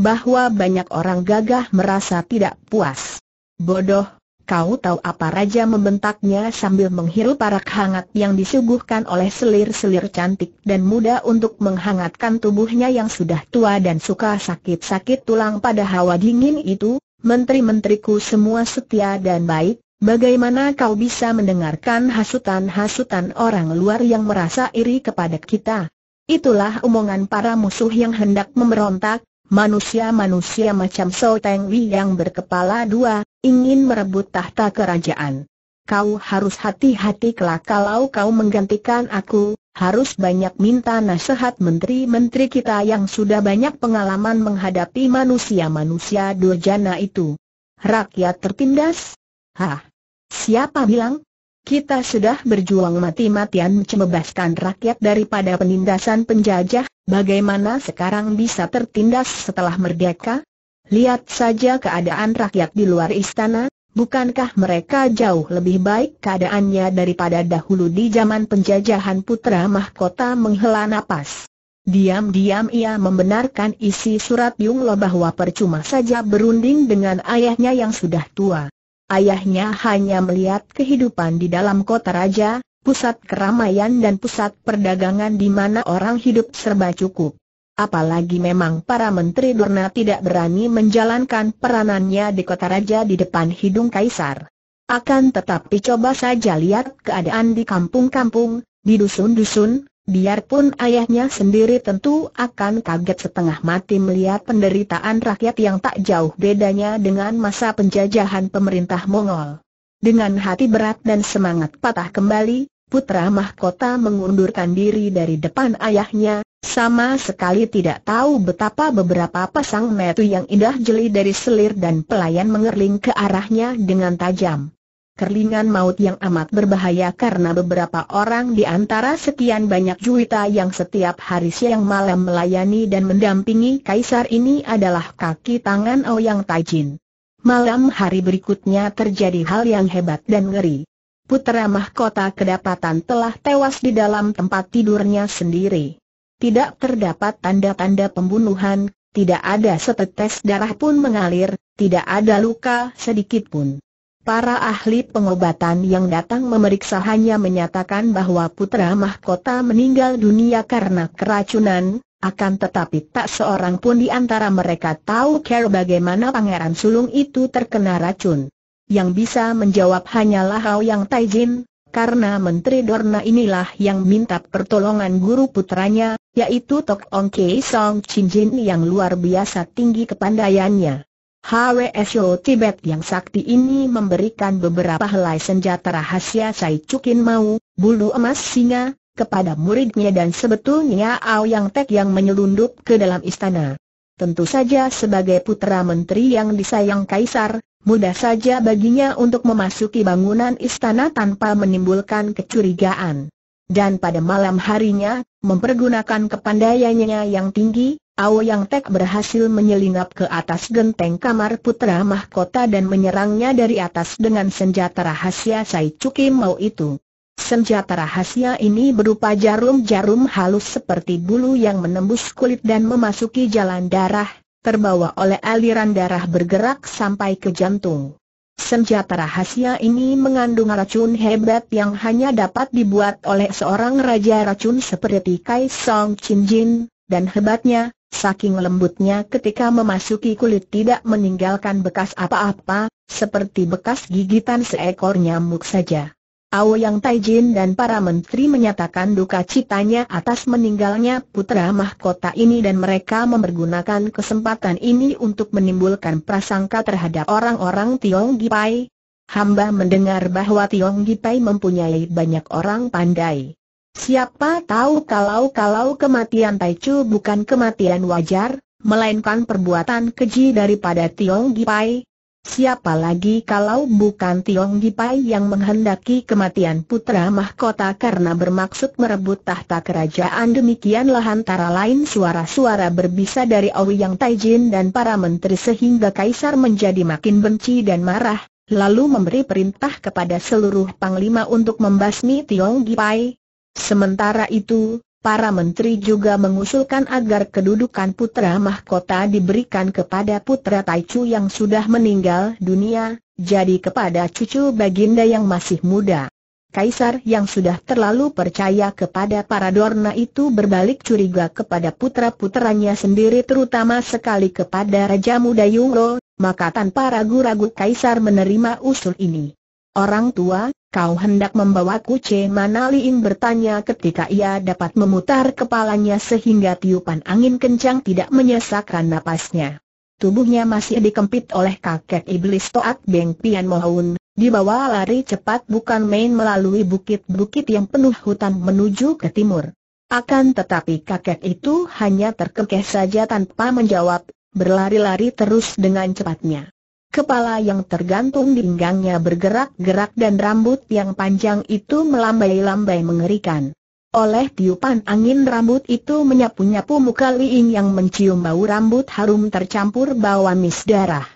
Bahwa banyak orang gagah merasa tidak puas. Bodoh, kau tahu apa raja membentaknya sambil menghirup parak hangat yang disuguhkan oleh selir-selir cantik dan muda untuk menghangatkan tubuhnya yang sudah tua dan suka sakit-sakit tulang pada hawa dingin itu, menteri-menteriku semua setia dan baik, Bagaimana kau bisa mendengarkan hasutan-hasutan orang luar yang merasa iri kepada kita? Itulah omongan para musuh yang hendak memberontak, manusia-manusia macam So Teng Wei yang berkepala dua, ingin merebut tahta kerajaan. Kau harus hati-hati kelak kalau kau menggantikan aku, harus banyak minta nasihat menteri-menteri kita yang sudah banyak pengalaman menghadapi manusia-manusia durjana itu. Rakyat tertindas? Hah? Siapa bilang? Kita sudah berjuang mati-matian membebaskan rakyat daripada penindasan penjajah, bagaimana sekarang bisa tertindas setelah merdeka? Lihat saja keadaan rakyat di luar istana, Bukankah mereka jauh lebih baik keadaannya daripada dahulu di zaman penjajahan putra mahkota menghela napas? Diam-diam ia membenarkan isi surat Yung Lo bahwa percuma saja berunding dengan ayahnya yang sudah tua. Ayahnya hanya melihat kehidupan di dalam kota raja, pusat keramaian dan pusat perdagangan di mana orang hidup serba cukup apalagi memang para menteri Durna tidak berani menjalankan peranannya di kota raja di depan hidung kaisar. Akan tetapi coba saja lihat keadaan di kampung-kampung, di dusun-dusun, biarpun ayahnya sendiri tentu akan kaget setengah mati melihat penderitaan rakyat yang tak jauh bedanya dengan masa penjajahan pemerintah Mongol. Dengan hati berat dan semangat patah kembali, putra mahkota mengundurkan diri dari depan ayahnya, sama sekali tidak tahu betapa beberapa pasang metu yang indah jeli dari selir dan pelayan mengerling ke arahnya dengan tajam. Kerlingan maut yang amat berbahaya karena beberapa orang di antara sekian banyak juwita yang setiap hari siang malam melayani dan mendampingi kaisar ini adalah kaki tangan Ouyang Taijin. Malam hari berikutnya terjadi hal yang hebat dan ngeri putra mahkota kedapatan telah tewas di dalam tempat tidurnya sendiri. Tidak terdapat tanda-tanda pembunuhan, tidak ada setetes darah pun mengalir, tidak ada luka sedikit pun. Para ahli pengobatan yang datang memeriksa hanya menyatakan bahwa putra mahkota meninggal dunia karena keracunan, akan tetapi tak seorang pun di antara mereka tahu care bagaimana pangeran sulung itu terkena racun. Yang bisa menjawab hanyalah Hao Yang Taijin, karena Menteri Dorna inilah yang minta pertolongan guru putranya, yaitu Tok Ong Kei Song Chin Jin yang luar biasa tinggi kepandaiannya. HWSO Tibet yang sakti ini memberikan beberapa helai senjata rahasia Sai Cukin Mau, bulu emas singa, kepada muridnya dan sebetulnya Ao Yang Tek yang menyelundup ke dalam istana. Tentu saja sebagai putra menteri yang disayang kaisar, Mudah saja baginya untuk memasuki bangunan istana tanpa menimbulkan kecurigaan. Dan pada malam harinya, mempergunakan kepandaiannya yang tinggi, Yang Tek berhasil menyelinap ke atas genteng kamar putra mahkota dan menyerangnya dari atas dengan senjata rahasia Sai Cuki Mau itu. Senjata rahasia ini berupa jarum-jarum halus seperti bulu yang menembus kulit dan memasuki jalan darah, terbawa oleh aliran darah bergerak sampai ke jantung. Senjata rahasia ini mengandung racun hebat yang hanya dapat dibuat oleh seorang raja racun seperti Kai Song Chin Jin, dan hebatnya, saking lembutnya ketika memasuki kulit tidak meninggalkan bekas apa-apa, seperti bekas gigitan seekor nyamuk saja. Yang Taijin dan para menteri menyatakan duka citanya atas meninggalnya putra mahkota ini dan mereka mempergunakan kesempatan ini untuk menimbulkan prasangka terhadap orang-orang Tiong Gipai. Hamba mendengar bahwa Tiong Gipai mempunyai banyak orang pandai. Siapa tahu kalau-kalau kematian Taichu bukan kematian wajar, melainkan perbuatan keji daripada Tiong Gipai, Siapa lagi kalau bukan Tiong Gipai yang menghendaki kematian putra mahkota karena bermaksud merebut tahta kerajaan demikianlah antara lain suara-suara berbisa dari Yang Taijin dan para menteri sehingga kaisar menjadi makin benci dan marah, lalu memberi perintah kepada seluruh panglima untuk membasmi Tiong Gipai. Sementara itu, Para menteri juga mengusulkan agar kedudukan putra mahkota diberikan kepada putra Taichu yang sudah meninggal dunia, jadi kepada cucu baginda yang masih muda. Kaisar yang sudah terlalu percaya kepada para Dorna itu berbalik curiga kepada putra-putranya sendiri terutama sekali kepada Raja Muda Yungro, maka tanpa ragu-ragu Kaisar menerima usul ini. Orang tua, kau hendak membawaku C. Mana Liing bertanya ketika ia dapat memutar kepalanya sehingga tiupan angin kencang tidak menyesakkan napasnya. tubuhnya masih dikempit oleh kakek iblis Toat Beng Pian Mohun, dibawa lari cepat bukan main melalui bukit-bukit yang penuh hutan menuju ke timur. Akan tetapi kakek itu hanya terkekeh saja tanpa menjawab, berlari-lari terus dengan cepatnya. Kepala yang tergantung di pinggangnya bergerak-gerak dan rambut yang panjang itu melambai-lambai mengerikan. Oleh tiupan angin rambut itu menyapu-nyapu muka Liing yang mencium bau rambut harum tercampur bau amis darah.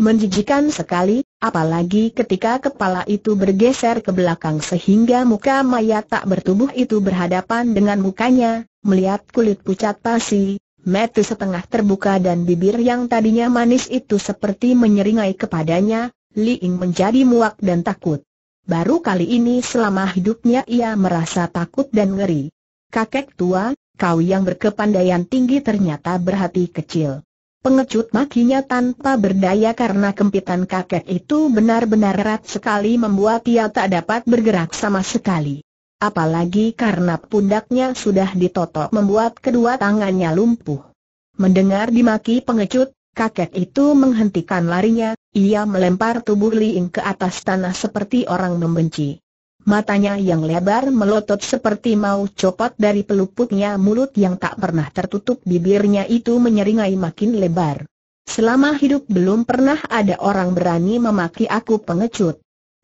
Menjijikan sekali, apalagi ketika kepala itu bergeser ke belakang sehingga muka mayat tak bertubuh itu berhadapan dengan mukanya, melihat kulit pucat pasi, mata setengah terbuka dan bibir yang tadinya manis itu seperti menyeringai kepadanya, Liing menjadi muak dan takut. Baru kali ini selama hidupnya ia merasa takut dan ngeri. Kakek tua, kau yang berkepandaian tinggi ternyata berhati kecil. Pengecut makinya tanpa berdaya karena kempitan kakek itu benar-benar erat sekali membuat ia tak dapat bergerak sama sekali. Apalagi karena pundaknya sudah ditotok membuat kedua tangannya lumpuh. Mendengar dimaki pengecut, kakek itu menghentikan larinya, ia melempar tubuh Liing ke atas tanah seperti orang membenci. Matanya yang lebar melotot seperti mau copot dari pelupuknya mulut yang tak pernah tertutup bibirnya itu menyeringai makin lebar. Selama hidup belum pernah ada orang berani memaki aku pengecut.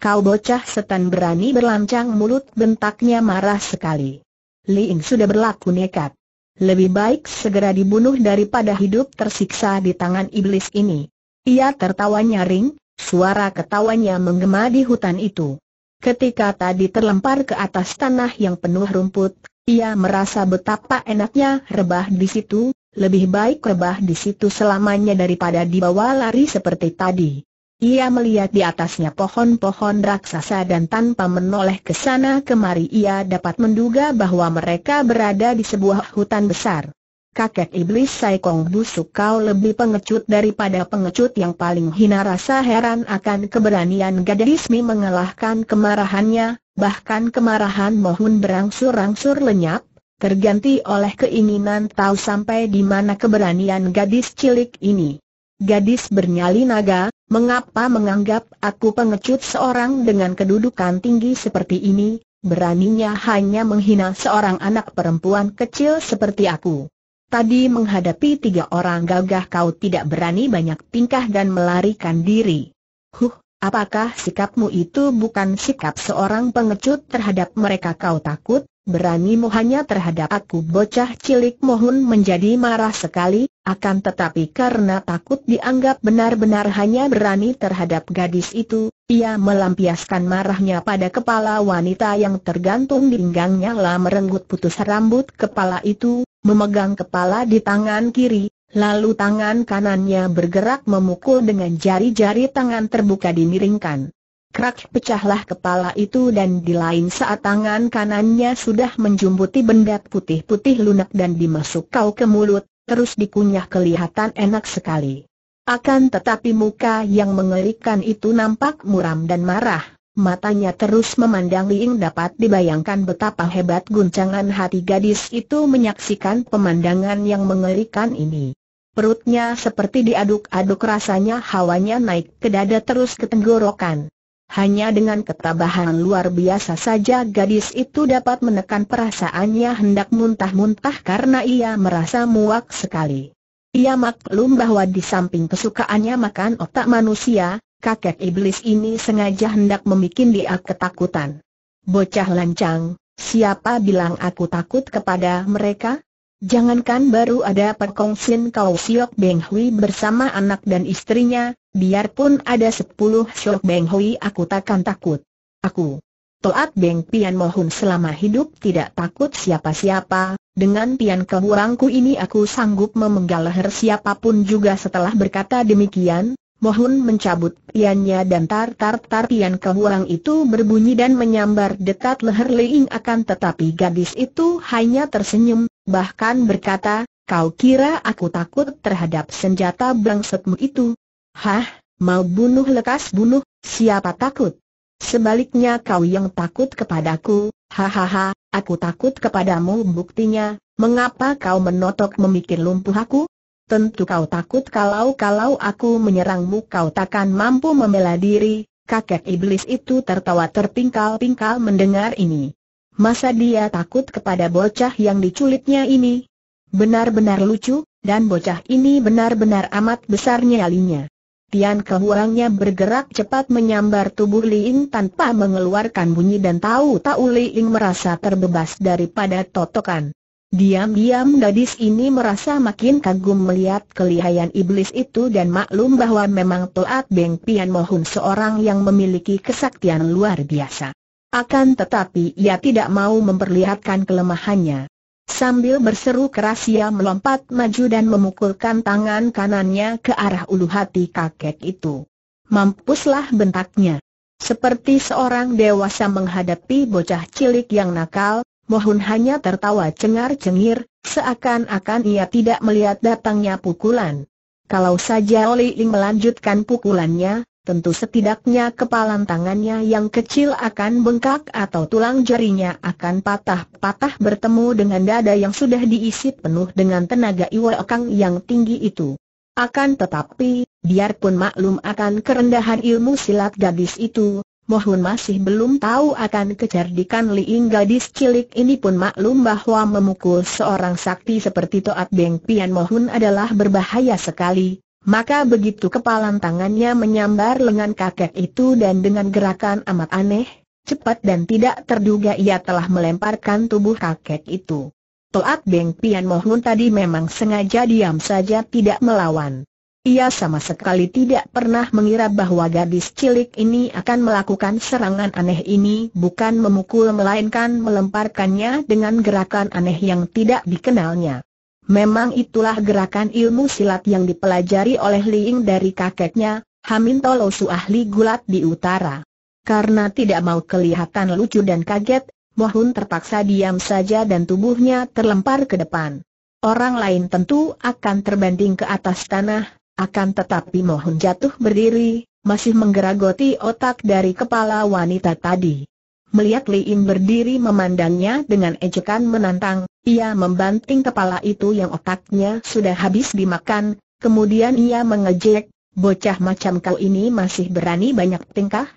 Kau bocah setan berani berlancang mulut bentaknya marah sekali. Liing sudah berlaku nekat. Lebih baik segera dibunuh daripada hidup tersiksa di tangan iblis ini. Ia tertawa nyaring, suara ketawanya menggema di hutan itu. Ketika tadi terlempar ke atas tanah yang penuh rumput, ia merasa betapa enaknya rebah di situ, lebih baik rebah di situ selamanya daripada dibawa lari seperti tadi. Ia melihat di atasnya pohon-pohon raksasa dan tanpa menoleh ke sana kemari ia dapat menduga bahwa mereka berada di sebuah hutan besar kakek iblis Saikong busuk kau lebih pengecut daripada pengecut yang paling hina rasa heran akan keberanian gadis Mi mengalahkan kemarahannya, bahkan kemarahan mohon berangsur-angsur lenyap, terganti oleh keinginan tahu sampai di mana keberanian gadis cilik ini. Gadis bernyali naga, mengapa menganggap aku pengecut seorang dengan kedudukan tinggi seperti ini, beraninya hanya menghina seorang anak perempuan kecil seperti aku. Tadi menghadapi tiga orang gagah kau tidak berani banyak tingkah dan melarikan diri. Huh, apakah sikapmu itu bukan sikap seorang pengecut terhadap mereka kau takut? Beranimu hanya terhadap aku bocah cilik mohon menjadi marah sekali, akan tetapi karena takut dianggap benar-benar hanya berani terhadap gadis itu, ia melampiaskan marahnya pada kepala wanita yang tergantung di pinggangnya lah merenggut putus rambut kepala itu, memegang kepala di tangan kiri, lalu tangan kanannya bergerak memukul dengan jari-jari tangan terbuka dimiringkan. Krak pecahlah kepala itu dan di lain saat tangan kanannya sudah menjumputi benda putih-putih lunak dan dimasuk kau ke mulut, terus dikunyah kelihatan enak sekali. Akan tetapi muka yang mengerikan itu nampak muram dan marah, matanya terus memandang Liing dapat dibayangkan betapa hebat guncangan hati gadis itu menyaksikan pemandangan yang mengerikan ini. Perutnya seperti diaduk-aduk rasanya hawanya naik ke dada terus ke tenggorokan. Hanya dengan ketabahan luar biasa saja gadis itu dapat menekan perasaannya hendak muntah-muntah karena ia merasa muak sekali. Ia maklum bahwa di samping kesukaannya makan otak manusia, kakek iblis ini sengaja hendak membuat dia ketakutan. Bocah lancang, siapa bilang aku takut kepada mereka? Jangankan baru ada perkongsian kau Siok Beng Hui bersama anak dan istrinya, biarpun ada sepuluh Siok Beng Hui aku takkan takut. Aku, Toat Beng Pian Mohun selama hidup tidak takut siapa-siapa, dengan pian kehuangku ini aku sanggup memenggal leher siapa pun juga setelah berkata demikian, Mohon mencabut piannya dan tar-tar-tar pian kehuang itu berbunyi dan menyambar dekat leher Leing akan tetapi gadis itu hanya tersenyum, bahkan berkata, kau kira aku takut terhadap senjata blangsetmu itu? Hah, mau bunuh lekas bunuh, siapa takut? Sebaliknya kau yang takut kepadaku, hahaha, aku takut kepadamu buktinya, mengapa kau menotok memikir lumpuh aku? tentu kau takut kalau-kalau aku menyerangmu kau takkan mampu membela diri, kakek iblis itu tertawa terpingkal-pingkal mendengar ini. Masa dia takut kepada bocah yang diculitnya ini? Benar-benar lucu, dan bocah ini benar-benar amat besar nyalinya. Tian kehuangnya bergerak cepat menyambar tubuh Liing tanpa mengeluarkan bunyi dan tahu-tahu Liing merasa terbebas daripada totokan. Diam-diam gadis ini merasa makin kagum melihat kelihayan iblis itu dan maklum bahwa memang Toat Beng Pian Mohun seorang yang memiliki kesaktian luar biasa. Akan tetapi ia tidak mau memperlihatkan kelemahannya. Sambil berseru keras ia melompat maju dan memukulkan tangan kanannya ke arah ulu hati kakek itu. Mampuslah bentaknya. Seperti seorang dewasa menghadapi bocah cilik yang nakal, Mohun hanya tertawa cengar-cengir, seakan-akan ia tidak melihat datangnya pukulan. Kalau saja Oli Ling melanjutkan pukulannya, tentu setidaknya kepalan tangannya yang kecil akan bengkak atau tulang jarinya akan patah-patah bertemu dengan dada yang sudah diisi penuh dengan tenaga Iwa Kang yang tinggi itu. Akan tetapi, biarpun maklum akan kerendahan ilmu silat gadis itu, Mohun masih belum tahu akan kecerdikan Liing gadis cilik ini pun maklum bahwa memukul seorang sakti seperti Toat Beng Pian Mohun adalah berbahaya sekali. Maka begitu kepalan tangannya menyambar lengan kakek itu dan dengan gerakan amat aneh, cepat dan tidak terduga ia telah melemparkan tubuh kakek itu. Toat Beng Pian Mohun tadi memang sengaja diam saja tidak melawan. Ia sama sekali tidak pernah mengira bahwa gadis cilik ini akan melakukan serangan aneh ini bukan memukul melainkan melemparkannya dengan gerakan aneh yang tidak dikenalnya. Memang itulah gerakan ilmu silat yang dipelajari oleh Liing dari kakeknya, Hamin Tolosu ahli gulat di utara. Karena tidak mau kelihatan lucu dan kaget, Mohun terpaksa diam saja dan tubuhnya terlempar ke depan. Orang lain tentu akan terbanding ke atas tanah, akan tetapi mohon jatuh berdiri, masih menggeragoti otak dari kepala wanita tadi. Melihat Li Ing berdiri memandangnya dengan ejekan menantang, ia membanting kepala itu yang otaknya sudah habis dimakan, kemudian ia mengejek, bocah macam kau ini masih berani banyak tingkah?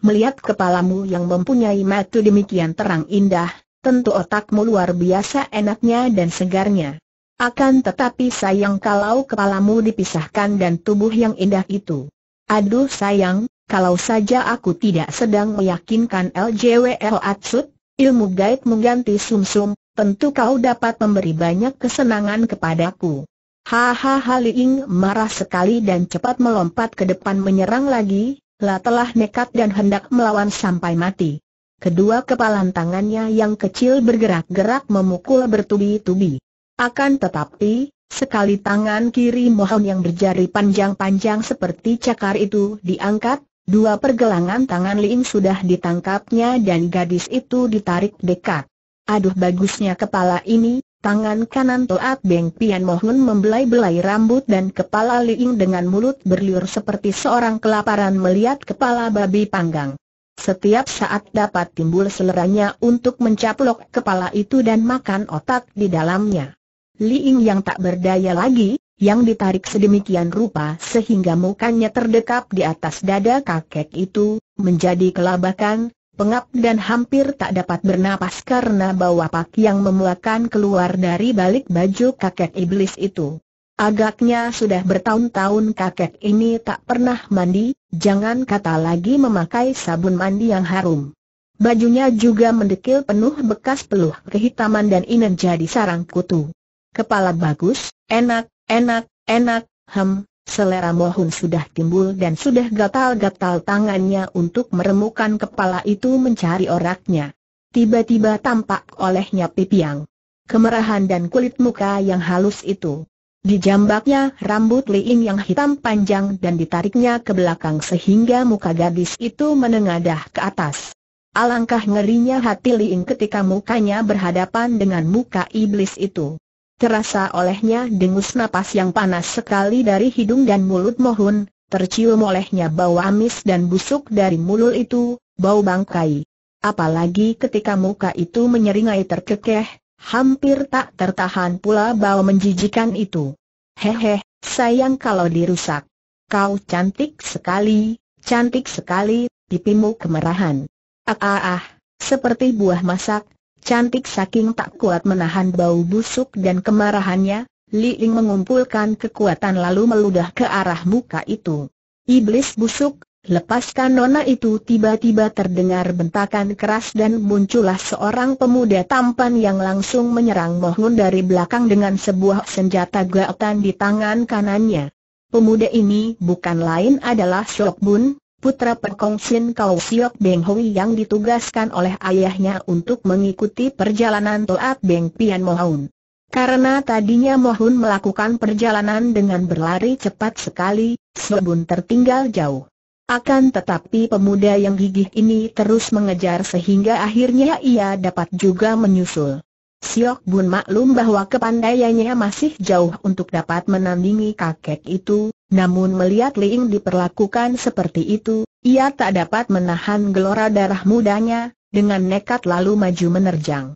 Melihat kepalamu yang mempunyai mata demikian terang indah, tentu otakmu luar biasa enaknya dan segarnya. Akan tetapi sayang kalau kepalamu dipisahkan dan tubuh yang indah itu. Aduh sayang, kalau saja aku tidak sedang meyakinkan LJWL Atsut, ilmu gaib mengganti sumsum, tentu kau dapat memberi banyak kesenangan kepadaku. Hahaha Liing marah sekali dan cepat melompat ke depan menyerang lagi, lah telah nekat dan hendak melawan sampai mati. Kedua kepalan tangannya yang kecil bergerak-gerak memukul bertubi-tubi. Akan tetapi, sekali tangan kiri mohon yang berjari panjang-panjang seperti cakar itu diangkat, dua pergelangan tangan Ling sudah ditangkapnya dan gadis itu ditarik dekat. Aduh bagusnya kepala ini, tangan kanan Toat Beng Pian mohon membelai-belai rambut dan kepala Ling dengan mulut berliur seperti seorang kelaparan melihat kepala babi panggang. Setiap saat dapat timbul seleranya untuk mencaplok kepala itu dan makan otak di dalamnya. Liing yang tak berdaya lagi, yang ditarik sedemikian rupa sehingga mukanya terdekap di atas dada kakek itu, menjadi kelabakan, pengap dan hampir tak dapat bernapas karena bau apak yang memuakan keluar dari balik baju kakek iblis itu. Agaknya sudah bertahun-tahun kakek ini tak pernah mandi, jangan kata lagi memakai sabun mandi yang harum. Bajunya juga mendekil penuh bekas peluh kehitaman dan inen jadi sarang kutu. Kepala bagus, enak, enak, enak, hem, selera mohon sudah timbul dan sudah gatal-gatal tangannya untuk meremukan kepala itu mencari oraknya. Tiba-tiba tampak olehnya pipiang. Kemerahan dan kulit muka yang halus itu. Dijambaknya rambut Liing yang hitam panjang dan ditariknya ke belakang sehingga muka gadis itu menengadah ke atas. Alangkah ngerinya hati Liing ketika mukanya berhadapan dengan muka iblis itu. Terasa olehnya dengus napas yang panas sekali dari hidung dan mulut Mohun, tercium olehnya bau amis dan busuk dari mulut itu, bau bangkai. Apalagi ketika muka itu menyeringai terkekeh, hampir tak tertahan pula bau menjijikan itu. Hehe, sayang kalau dirusak. Kau cantik sekali, cantik sekali, pipimu kemerahan. Ah ah ah, seperti buah masak, cantik saking tak kuat menahan bau busuk dan kemarahannya, Li Ling mengumpulkan kekuatan lalu meludah ke arah muka itu. Iblis busuk, lepaskan nona itu tiba-tiba terdengar bentakan keras dan muncullah seorang pemuda tampan yang langsung menyerang Mohun dari belakang dengan sebuah senjata gaetan di tangan kanannya. Pemuda ini bukan lain adalah Syok Bun, putra Sin Kau Siok Beng Hui yang ditugaskan oleh ayahnya untuk mengikuti perjalanan Toat Beng Pian Mohun. Karena tadinya Mohun melakukan perjalanan dengan berlari cepat sekali, Syok Bun tertinggal jauh. Akan tetapi pemuda yang gigih ini terus mengejar sehingga akhirnya ia dapat juga menyusul. Siok Bun maklum bahwa kepandaiannya masih jauh untuk dapat menandingi kakek itu, namun melihat Ling diperlakukan seperti itu, ia tak dapat menahan gelora darah mudanya, dengan nekat lalu maju menerjang.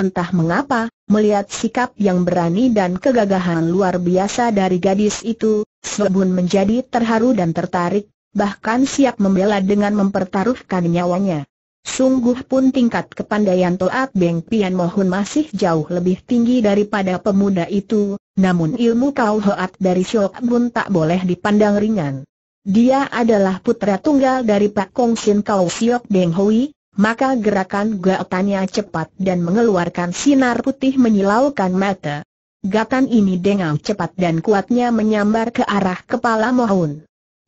Entah mengapa, melihat sikap yang berani dan kegagahan luar biasa dari gadis itu, Bun menjadi terharu dan tertarik, bahkan siap membela dengan mempertaruhkan nyawanya. Sungguh pun tingkat kepandaian Toat Beng Pian Mohun masih jauh lebih tinggi daripada pemuda itu, namun ilmu Kau Hoat dari Syok Bun tak boleh dipandang ringan. Dia adalah putra tunggal dari Pak Kong Sin Kau Siok Beng Hui, maka gerakan gatannya cepat dan mengeluarkan sinar putih menyilaukan mata. Gatan ini dengan cepat dan kuatnya menyambar ke arah kepala Mohun.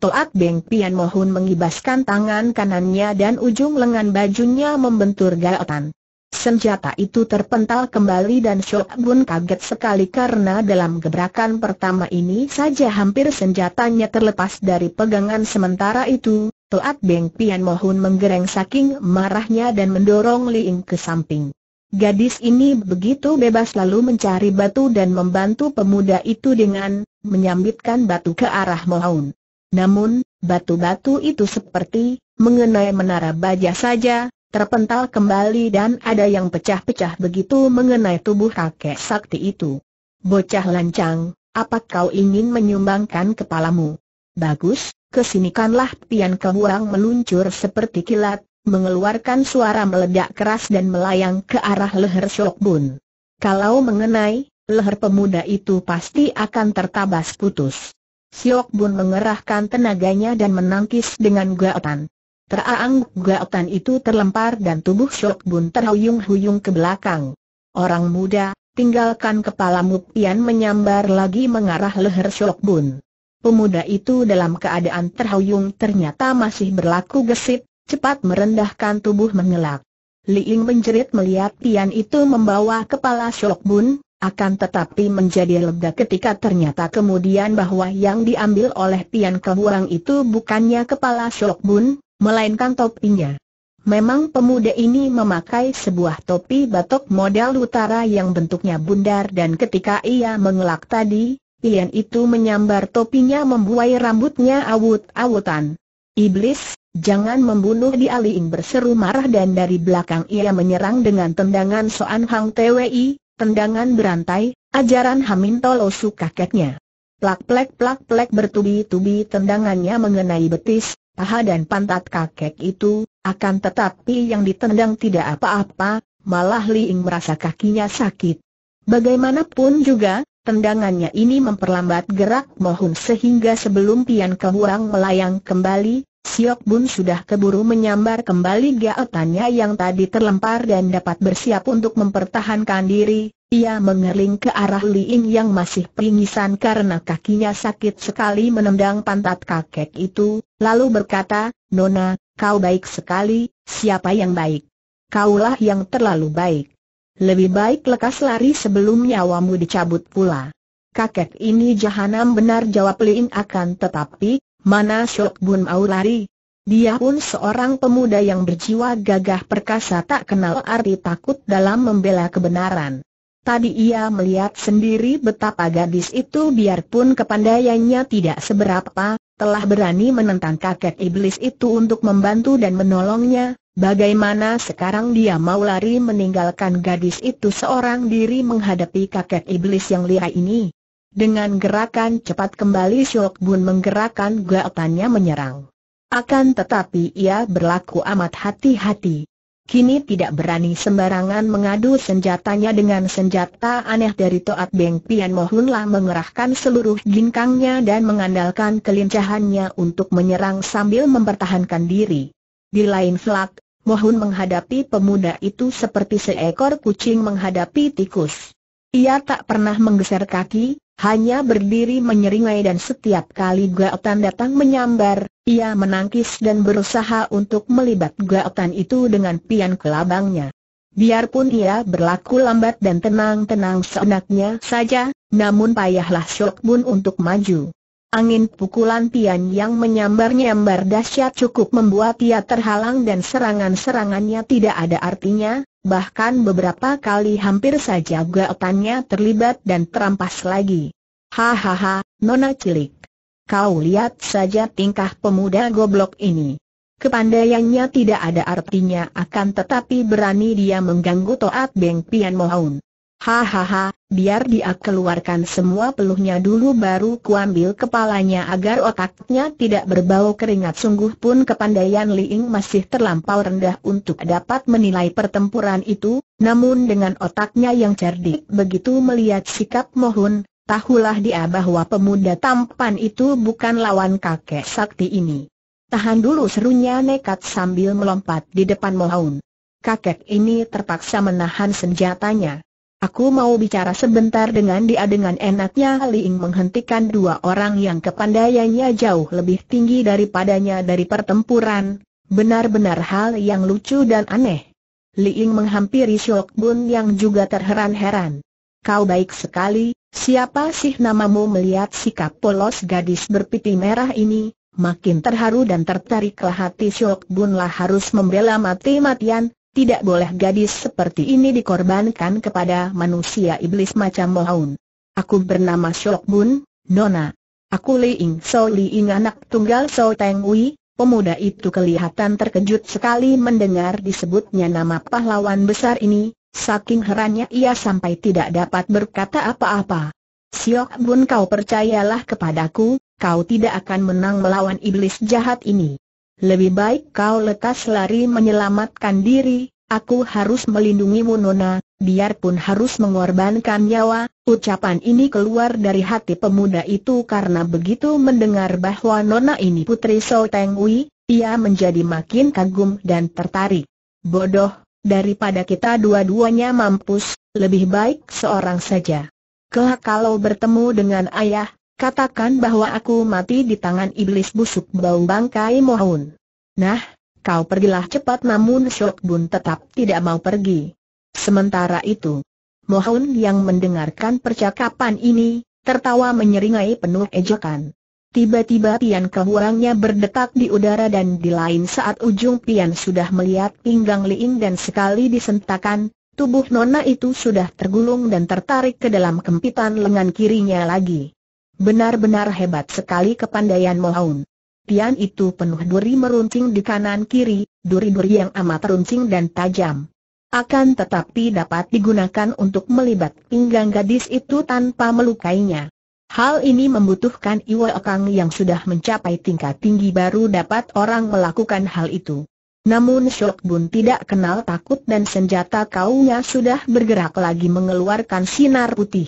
Toat Beng Pian Mohun mengibaskan tangan kanannya dan ujung lengan bajunya membentur gaotan. Senjata itu terpental kembali dan Shok Bun kaget sekali karena dalam gebrakan pertama ini saja hampir senjatanya terlepas dari pegangan sementara itu, Toat Beng Pian Mohun menggereng saking marahnya dan mendorong Liing ke samping. Gadis ini begitu bebas lalu mencari batu dan membantu pemuda itu dengan menyambitkan batu ke arah Mohun. Namun, batu-batu itu seperti mengenai menara baja saja, terpental kembali dan ada yang pecah-pecah begitu mengenai tubuh kakek sakti itu. Bocah lancang, apa kau ingin menyumbangkan kepalamu? Bagus, kesinikanlah Pian Kehuang meluncur seperti kilat, mengeluarkan suara meledak keras dan melayang ke arah leher Syok Bun. Kalau mengenai, leher pemuda itu pasti akan tertabas putus. Siok Bun mengerahkan tenaganya dan menangkis dengan gaotan. Teraang gaotan itu terlempar dan tubuh Siok Bun terhuyung-huyung ke belakang. Orang muda, tinggalkan kepalamu pian menyambar lagi mengarah leher Siok Bun. Pemuda itu dalam keadaan terhuyung ternyata masih berlaku gesit, cepat merendahkan tubuh mengelak. Li Ying menjerit melihat pian itu membawa kepala Siok Bun, akan tetapi menjadi lega ketika ternyata kemudian bahwa yang diambil oleh Pian Kehuang itu bukannya kepala Syok Bun, melainkan topinya. Memang pemuda ini memakai sebuah topi batok model utara yang bentuknya bundar dan ketika ia mengelak tadi, Pian itu menyambar topinya membuai rambutnya awut-awutan. Iblis, jangan membunuh di Aliing berseru marah dan dari belakang ia menyerang dengan tendangan Soan Hang TWI, tendangan berantai, ajaran Hamin Tolosu kakeknya. Plak-plek plak-plek bertubi-tubi tendangannya mengenai betis, paha dan pantat kakek itu, akan tetapi yang ditendang tidak apa-apa, malah Liing merasa kakinya sakit. Bagaimanapun juga, tendangannya ini memperlambat gerak Mohun sehingga sebelum Pian Kehuang melayang kembali, Siok Bun sudah keburu menyambar kembali gaotannya yang tadi terlempar dan dapat bersiap untuk mempertahankan diri. Ia mengerling ke arah Liing yang masih pingsan karena kakinya sakit sekali menendang pantat kakek itu, lalu berkata, Nona, kau baik sekali, siapa yang baik? Kaulah yang terlalu baik. Lebih baik lekas lari sebelum nyawamu dicabut pula. Kakek ini jahanam benar jawab Liing akan tetapi, mana Syok Bun mau lari? Dia pun seorang pemuda yang berjiwa gagah perkasa tak kenal arti takut dalam membela kebenaran. Tadi ia melihat sendiri betapa gadis itu biarpun kepandaiannya tidak seberapa, telah berani menentang kakek iblis itu untuk membantu dan menolongnya, Bagaimana sekarang dia mau lari meninggalkan gadis itu seorang diri menghadapi kakek iblis yang lihai ini? Dengan gerakan cepat kembali Syok Bun menggerakkan gaotannya menyerang. Akan tetapi ia berlaku amat hati-hati. Kini tidak berani sembarangan mengadu senjatanya dengan senjata aneh dari Toat Beng Pian Mohunlah mengerahkan seluruh ginkangnya dan mengandalkan kelincahannya untuk menyerang sambil mempertahankan diri. Di lain flak, Mohun menghadapi pemuda itu seperti seekor kucing menghadapi tikus. Ia tak pernah menggeser kaki, hanya berdiri menyeringai dan setiap kali Gaotan datang menyambar, ia menangkis dan berusaha untuk melibat Gaotan itu dengan pian kelabangnya. Biarpun ia berlaku lambat dan tenang-tenang seenaknya saja, namun payahlah Syok Bun untuk maju. Angin pukulan pian yang menyambar-nyambar dahsyat cukup membuat ia terhalang dan serangan-serangannya tidak ada artinya, bahkan beberapa kali hampir saja gaotannya terlibat dan terampas lagi. Hahaha, nona cilik. Kau lihat saja tingkah pemuda goblok ini. Kepandaiannya tidak ada artinya akan tetapi berani dia mengganggu Toat Beng Pian Mohon. Hahaha, biar dia keluarkan semua peluhnya dulu baru kuambil kepalanya agar otaknya tidak berbau keringat sungguh pun kepandaian Liing masih terlampau rendah untuk dapat menilai pertempuran itu, namun dengan otaknya yang cerdik begitu melihat sikap Mohun, tahulah dia bahwa pemuda tampan itu bukan lawan kakek sakti ini. Tahan dulu serunya nekat sambil melompat di depan Mohun. Kakek ini terpaksa menahan senjatanya. Aku mau bicara sebentar dengan dia dengan enaknya. Liing menghentikan dua orang yang kepandaiannya jauh lebih tinggi daripadanya dari pertempuran, benar-benar hal yang lucu dan aneh. Liing menghampiri Syok Bun yang juga terheran-heran. Kau baik sekali, siapa sih namamu? Melihat sikap polos gadis berpipi merah ini, makin terharu dan tertariklah hati Syok Bun lah harus membela mati-matian, tidak boleh gadis seperti ini dikorbankan kepada manusia iblis macam Mohaun. Aku bernama Shok Bun, Nona. Aku Li Ing So Li Ing anak tunggal So Teng Wei. Pemuda itu kelihatan terkejut sekali mendengar disebutnya nama pahlawan besar ini, saking herannya ia sampai tidak dapat berkata apa-apa. Siok Bun kau percayalah kepadaku, kau tidak akan menang melawan iblis jahat ini. Lebih baik kau lekas lari menyelamatkan diri, aku harus melindungimu Nona, biarpun harus mengorbankan nyawa, ucapan ini keluar dari hati pemuda itu karena begitu mendengar bahwa Nona ini putri So Teng ia menjadi makin kagum dan tertarik. Bodoh, daripada kita dua-duanya mampus, lebih baik seorang saja. Kelak kalau bertemu dengan ayah, Katakan bahwa aku mati di tangan iblis busuk bau bangkai mohon. Nah, kau pergilah cepat namun Syok Bun tetap tidak mau pergi. Sementara itu, Mohon yang mendengarkan percakapan ini, tertawa menyeringai penuh ejekan. Tiba-tiba pian kehurangnya berdetak di udara dan di lain saat ujung pian sudah melihat pinggang Liing dan sekali disentakan, tubuh nona itu sudah tergulung dan tertarik ke dalam kempitan lengan kirinya lagi. Benar-benar hebat sekali kepandaian Mohaun. Pian itu penuh duri meruncing di kanan kiri, duri-duri yang amat runcing dan tajam. Akan tetapi dapat digunakan untuk melibat pinggang gadis itu tanpa melukainya. Hal ini membutuhkan Iwa Kang yang sudah mencapai tingkat tinggi baru dapat orang melakukan hal itu. Namun Syok Bun tidak kenal takut dan senjata kaunya sudah bergerak lagi mengeluarkan sinar putih.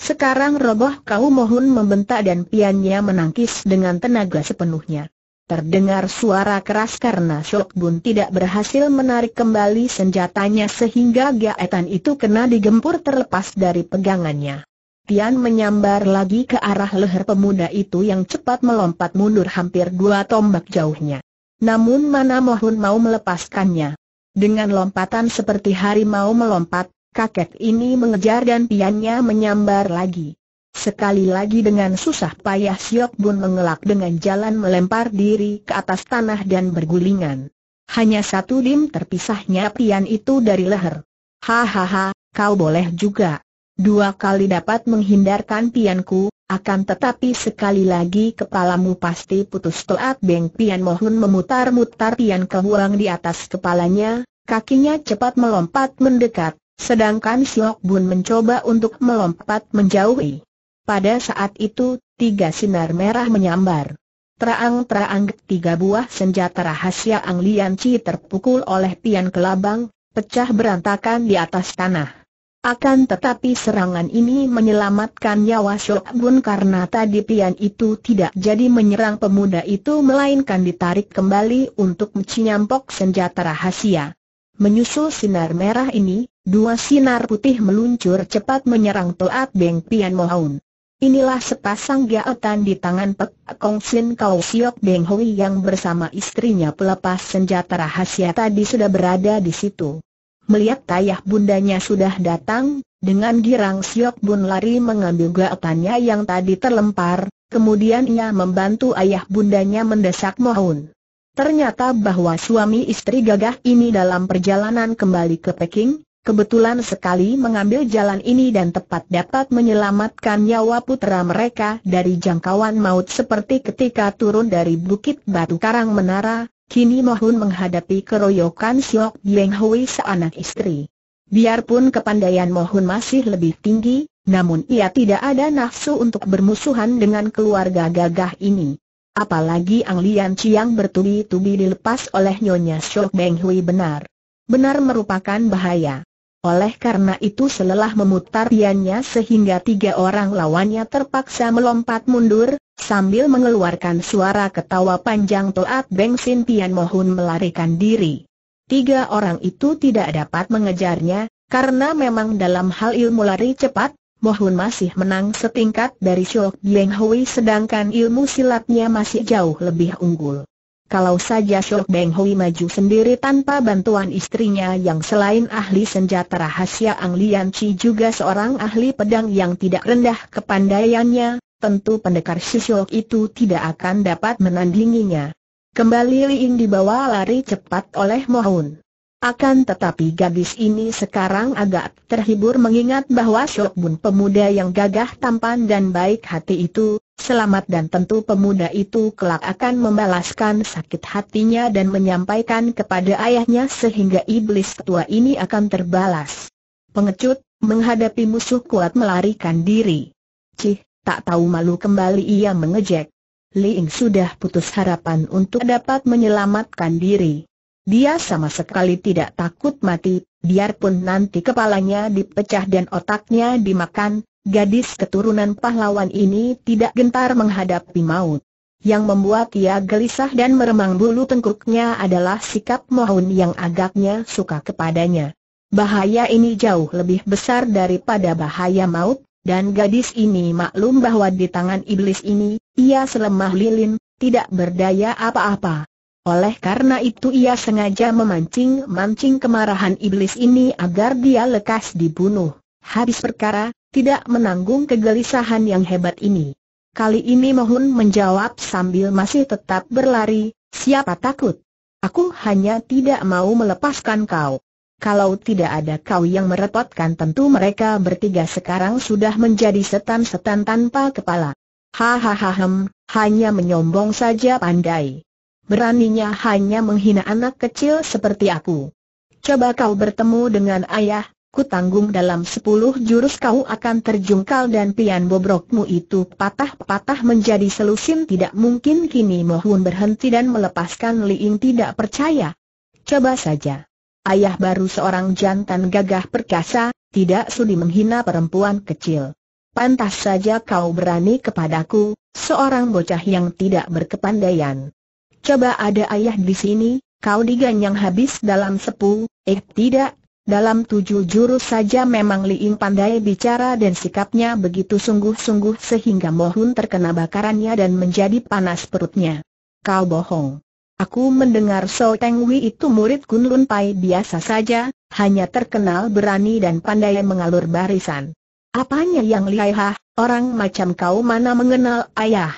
Sekarang roboh kau mohon membentak dan piannya menangkis dengan tenaga sepenuhnya. Terdengar suara keras karena Syok Bun tidak berhasil menarik kembali senjatanya sehingga gaetan itu kena digempur terlepas dari pegangannya. Tian menyambar lagi ke arah leher pemuda itu yang cepat melompat mundur hampir dua tombak jauhnya. Namun mana mohon mau melepaskannya. Dengan lompatan seperti harimau melompat, Kakek ini mengejar dan piannya menyambar lagi. Sekali lagi dengan susah payah Siok Bun mengelak dengan jalan melempar diri ke atas tanah dan bergulingan. Hanya satu dim terpisahnya pian itu dari leher. Hahaha, kau boleh juga. Dua kali dapat menghindarkan pianku, akan tetapi sekali lagi kepalamu pasti putus toat Beng Pian mohon memutar-mutar pian kehuang di atas kepalanya, kakinya cepat melompat mendekat, Sedangkan Siok Bun mencoba untuk melompat menjauhi. Pada saat itu, tiga sinar merah menyambar. Terang-terang tiga buah senjata rahasia Ang Lian Chi terpukul oleh pian kelabang, pecah berantakan di atas tanah. Akan tetapi serangan ini menyelamatkan nyawa Syok Bun karena tadi pian itu tidak jadi menyerang pemuda itu melainkan ditarik kembali untuk menyampok senjata rahasia. Menyusul sinar merah ini, dua sinar putih meluncur cepat menyerang Toat Beng Pian Mohaun. Inilah sepasang gaetan di tangan Pek Kong Sin Kau Siok Beng Hui yang bersama istrinya pelepas senjata rahasia tadi sudah berada di situ. Melihat ayah bundanya sudah datang, dengan girang Siok Bun lari mengambil gaetannya yang tadi terlempar, kemudian ia membantu ayah bundanya mendesak Mohun. Ternyata bahwa suami istri gagah ini dalam perjalanan kembali ke Peking, kebetulan sekali mengambil jalan ini dan tepat dapat menyelamatkan nyawa putra mereka dari jangkauan maut seperti ketika turun dari Bukit Batu Karang Menara, Kini Mohun menghadapi keroyokan Siok Bieng Hui seanak istri. Biarpun kepandaian Mohun masih lebih tinggi, namun ia tidak ada nafsu untuk bermusuhan dengan keluarga gagah ini. Apalagi Ang Lian Chiang bertubi-tubi dilepas oleh Nyonya Siok Beng Hui benar. Benar merupakan bahaya. Oleh karena itu selelah memutar piannya sehingga tiga orang lawannya terpaksa melompat mundur, Sambil mengeluarkan suara ketawa panjang Toat Beng Sin Pian Mohun melarikan diri. Tiga orang itu tidak dapat mengejarnya, karena memang dalam hal ilmu lari cepat, Mohun masih menang setingkat dari Shok Bieng Hui sedangkan ilmu silatnya masih jauh lebih unggul. Kalau saja Shok Beng Hui maju sendiri tanpa bantuan istrinya yang selain ahli senjata rahasia Ang Lian Chi juga seorang ahli pedang yang tidak rendah kepandaiannya, tentu pendekar Shishok itu tidak akan dapat menandinginya. Kembali Liing dibawa lari cepat oleh Mohun. Akan tetapi gadis ini sekarang agak terhibur mengingat bahwa Bun pemuda yang gagah tampan dan baik hati itu, selamat dan tentu pemuda itu kelak akan membalaskan sakit hatinya dan menyampaikan kepada ayahnya sehingga iblis tua ini akan terbalas. Pengecut, menghadapi musuh kuat melarikan diri. Cih, tak tahu malu kembali ia mengejek. Li Ying sudah putus harapan untuk dapat menyelamatkan diri. Dia sama sekali tidak takut mati, biarpun nanti kepalanya dipecah dan otaknya dimakan, gadis keturunan pahlawan ini tidak gentar menghadapi maut. Yang membuat ia gelisah dan meremang bulu tengkuknya adalah sikap Mohun yang agaknya suka kepadanya. Bahaya ini jauh lebih besar daripada bahaya maut, dan gadis ini maklum bahwa di tangan iblis ini, ia selemah lilin, tidak berdaya apa-apa. Oleh karena itu ia sengaja memancing-mancing kemarahan iblis ini agar dia lekas dibunuh. Habis perkara, tidak menanggung kegelisahan yang hebat ini. Kali ini Mohun menjawab sambil masih tetap berlari, siapa takut? Aku hanya tidak mau melepaskan kau. Kalau tidak ada kau yang merepotkan tentu mereka bertiga sekarang sudah menjadi setan-setan tanpa kepala. Hahaha hanya menyombong saja pandai. Beraninya hanya menghina anak kecil seperti aku. Coba kau bertemu dengan ayah, ku tanggung dalam sepuluh jurus kau akan terjungkal dan pian bobrokmu itu patah-patah menjadi selusin tidak mungkin kini Mohun berhenti dan melepaskan Liing tidak percaya. Coba saja. Ayah baru seorang jantan gagah perkasa, tidak sudi menghina perempuan kecil. Pantas saja kau berani kepadaku, seorang bocah yang tidak berkepandaian. Coba ada ayah di sini, kau diganyang habis dalam sepuluh, eh tidak, dalam tujuh jurus saja memang Liing pandai bicara dan sikapnya begitu sungguh-sungguh sehingga Mohun terkena bakarannya dan menjadi panas perutnya. Kau bohong. Aku mendengar So Teng Wei itu murid Kun Lun Pai biasa saja, hanya terkenal berani dan pandai mengalur barisan. Apanya yang lihai orang macam kau mana mengenal ayah?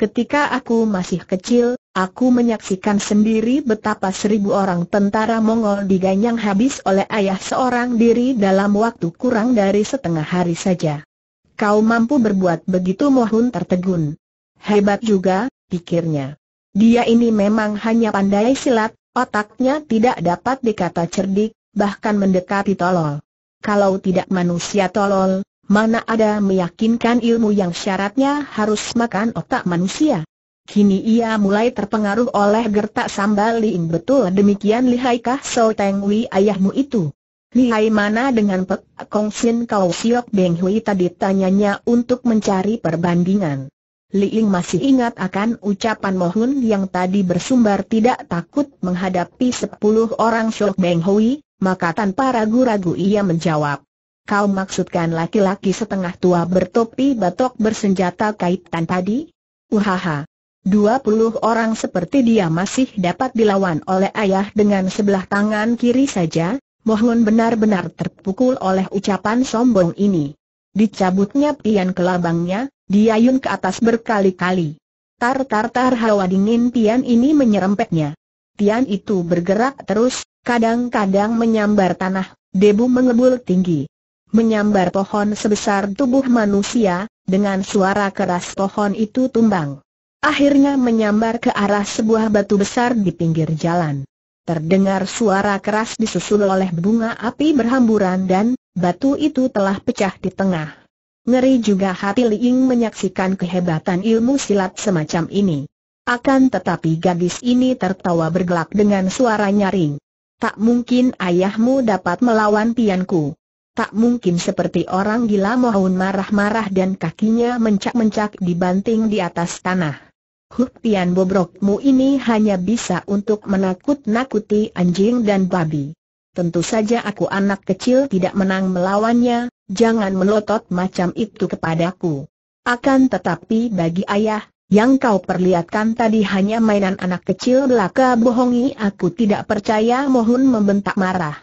Ketika aku masih kecil, aku menyaksikan sendiri betapa seribu orang tentara Mongol diganyang habis oleh ayah seorang diri dalam waktu kurang dari setengah hari saja. Kau mampu berbuat begitu mohon tertegun. Hebat juga, pikirnya. Dia ini memang hanya pandai silat, otaknya tidak dapat dikata cerdik, bahkan mendekati tolol. Kalau tidak manusia tolol, Mana ada meyakinkan ilmu yang syaratnya harus makan otak manusia. Kini ia mulai terpengaruh oleh gertak sambal liing betul demikian lihaikah So Teng Wei ayahmu itu. Lihai mana dengan Pek Kong Sin Kau Siok Beng Hui tadi tanyanya untuk mencari perbandingan. Liing masih ingat akan ucapan Mohun yang tadi bersumber tidak takut menghadapi sepuluh orang Syok Beng Hui, maka tanpa ragu-ragu ia menjawab. Kau maksudkan laki-laki setengah tua bertopi batok bersenjata kaitan tadi? Uhaha! Dua puluh orang seperti dia masih dapat dilawan oleh ayah dengan sebelah tangan kiri saja, Mohon benar-benar terpukul oleh ucapan sombong ini. Dicabutnya pian kelabangnya, Diayun ke atas berkali-kali. Tar-tar-tar hawa dingin Tian ini menyerempetnya. Tian itu bergerak terus, kadang-kadang menyambar tanah, debu mengebul tinggi. Menyambar pohon sebesar tubuh manusia, dengan suara keras pohon itu tumbang. Akhirnya menyambar ke arah sebuah batu besar di pinggir jalan. Terdengar suara keras disusul oleh bunga api berhamburan dan, batu itu telah pecah di tengah. Ngeri juga hati Liing menyaksikan kehebatan ilmu silat semacam ini. Akan tetapi gadis ini tertawa bergelak dengan suara nyaring. Tak mungkin ayahmu dapat melawan pianku. Tak mungkin seperti orang gila mohon marah-marah dan kakinya mencak-mencak dibanting di atas tanah. Hup pian bobrokmu ini hanya bisa untuk menakut-nakuti anjing dan babi. Tentu saja aku anak kecil tidak menang melawannya, jangan melotot macam itu kepadaku. Akan tetapi bagi ayah, yang kau perlihatkan tadi hanya mainan anak kecil belaka bohongi aku tidak percaya mohon membentak marah.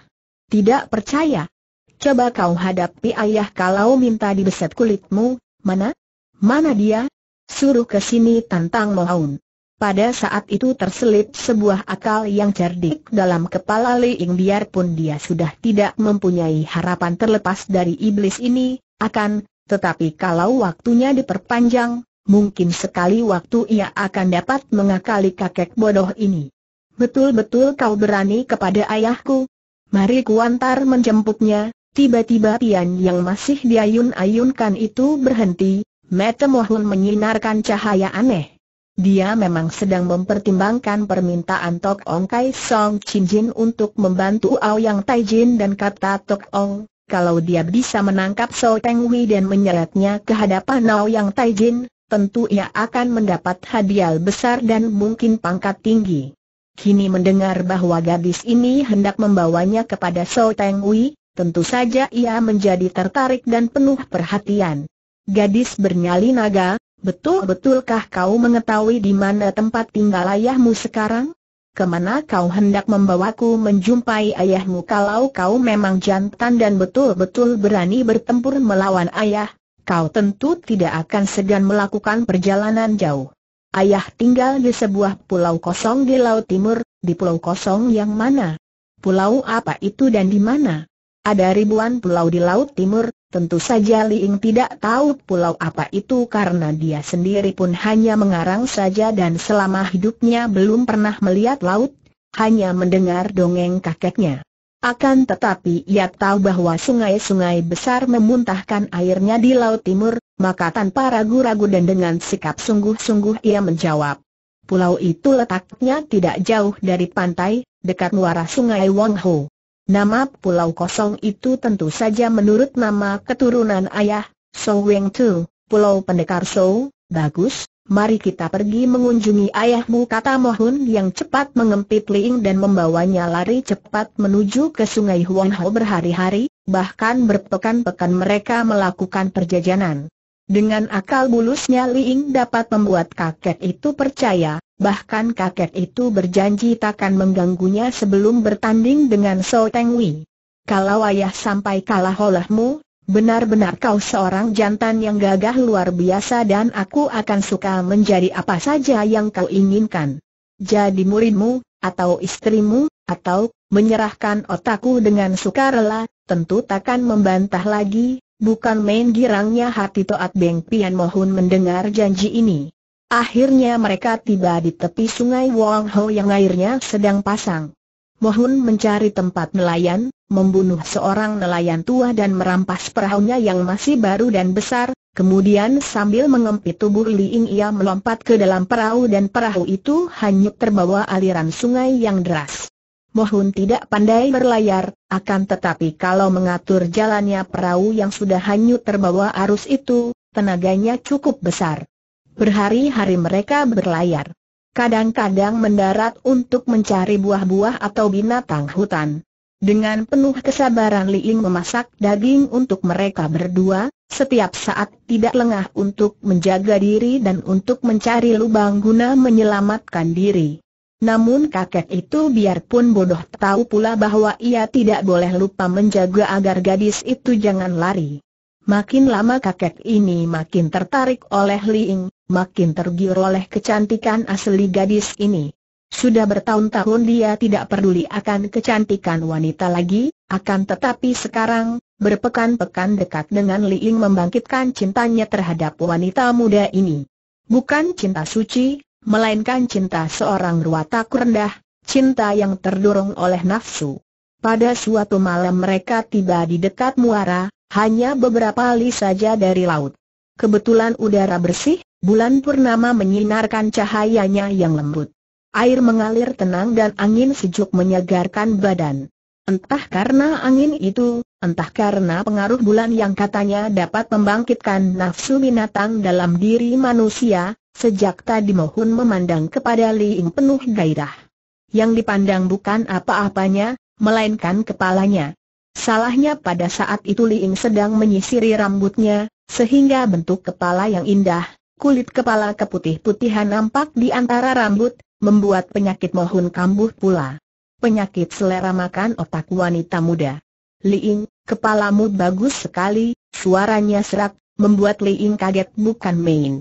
Tidak percaya? Coba kau hadapi ayah kalau minta dibeset kulitmu, mana? Mana dia? Suruh ke sini tantang mohon. Pada saat itu terselip sebuah akal yang cerdik dalam kepala Liing biarpun dia sudah tidak mempunyai harapan terlepas dari iblis ini, akan, tetapi kalau waktunya diperpanjang, mungkin sekali waktu ia akan dapat mengakali kakek bodoh ini. Betul-betul kau berani kepada ayahku? Mari kuantar menjemputnya, tiba-tiba Tian yang masih diayun-ayunkan itu berhenti, Mata Mohun menyinarkan cahaya aneh. Dia memang sedang mempertimbangkan permintaan Tok Ong Kai Song Chin Jin untuk membantu Aoyang Tai Jin dan kata Tok Ong, kalau dia bisa menangkap So Teng Wei dan menyeretnya ke hadapan Aoyang Tai Jin, tentu ia akan mendapat hadiah besar dan mungkin pangkat tinggi. Kini mendengar bahwa gadis ini hendak membawanya kepada So Teng Wei, tentu saja ia menjadi tertarik dan penuh perhatian. Gadis bernyali naga, Betul-betulkah kau mengetahui di mana tempat tinggal ayahmu sekarang? Ke mana kau hendak membawaku menjumpai ayahmu kalau kau memang jantan dan betul-betul berani bertempur melawan ayah? Kau tentu tidak akan segan melakukan perjalanan jauh. Ayah tinggal di sebuah pulau kosong di Laut Timur, di pulau kosong yang mana? Pulau apa itu dan di mana? Ada ribuan pulau di Laut Timur, Tentu saja Liing tidak tahu pulau apa itu karena dia sendiri pun hanya mengarang saja dan selama hidupnya belum pernah melihat laut, hanya mendengar dongeng kakeknya. Akan tetapi ia tahu bahwa sungai-sungai besar memuntahkan airnya di Laut Timur, maka tanpa ragu-ragu dan dengan sikap sungguh-sungguh ia menjawab. Pulau itu letaknya tidak jauh dari pantai, dekat muara sungai Wangho. Nama pulau kosong itu tentu saja menurut nama keturunan ayah, So Weng Tu, Pulau Pendekar So, bagus, mari kita pergi mengunjungi ayahmu kata Mohun yang cepat mengempit Ling dan membawanya lari cepat menuju ke sungai Huang Ho berhari-hari, bahkan berpekan-pekan mereka melakukan perjajanan. Dengan akal bulusnya Ling dapat membuat kakek itu percaya, bahkan kakek itu berjanji takkan mengganggunya sebelum bertanding dengan So Teng Wei. Kalau ayah sampai kalah olehmu, benar-benar kau seorang jantan yang gagah luar biasa dan aku akan suka menjadi apa saja yang kau inginkan. Jadi muridmu, atau istrimu, atau menyerahkan otakku dengan sukarela, tentu takkan membantah lagi, bukan main girangnya hati Toat Beng Pian Mohun mendengar janji ini. Akhirnya mereka tiba di tepi sungai Wang Ho yang airnya sedang pasang. Mohun mencari tempat nelayan, membunuh seorang nelayan tua dan merampas perahunya yang masih baru dan besar, kemudian sambil mengempit tubuh Liing ia melompat ke dalam perahu dan perahu itu hanyut terbawa aliran sungai yang deras. Mohon tidak pandai berlayar, akan tetapi kalau mengatur jalannya perahu yang sudah hanyut terbawa arus itu, tenaganya cukup besar. Berhari-hari mereka berlayar kadang-kadang mendarat untuk mencari buah-buah atau binatang hutan. Dengan penuh kesabaran Liing memasak daging untuk mereka berdua, setiap saat tidak lengah untuk menjaga diri dan untuk mencari lubang guna menyelamatkan diri. Namun kakek itu biarpun bodoh tahu pula bahwa ia tidak boleh lupa menjaga agar gadis itu jangan lari. Makin lama kakek ini makin tertarik oleh Liing, makin tergiur oleh kecantikan asli gadis ini. Sudah bertahun-tahun dia tidak peduli akan kecantikan wanita lagi, akan tetapi sekarang, berpekan-pekan dekat dengan Liing membangkitkan cintanya terhadap wanita muda ini. Bukan cinta suci, melainkan cinta seorang ruwatak rendah, cinta yang terdorong oleh nafsu. Pada suatu malam mereka tiba di dekat muara, hanya beberapa li saja dari laut. Kebetulan udara bersih, Bulan purnama menyinarkan cahayanya yang lembut. Air mengalir tenang dan angin sejuk menyegarkan badan. Entah karena angin itu, entah karena pengaruh bulan yang katanya dapat membangkitkan nafsu binatang dalam diri manusia, sejak tadi mohon memandang kepada Liing penuh gairah. Yang dipandang bukan apa-apanya, melainkan kepalanya. Salahnya pada saat itu Liing sedang menyisiri rambutnya, sehingga bentuk kepala yang indah, kulit kepala keputih-putihan nampak di antara rambut, membuat penyakit mohon kambuh pula. Penyakit selera makan otak wanita muda. Liing, kepalamu bagus sekali, suaranya serak, membuat Liing kaget bukan main.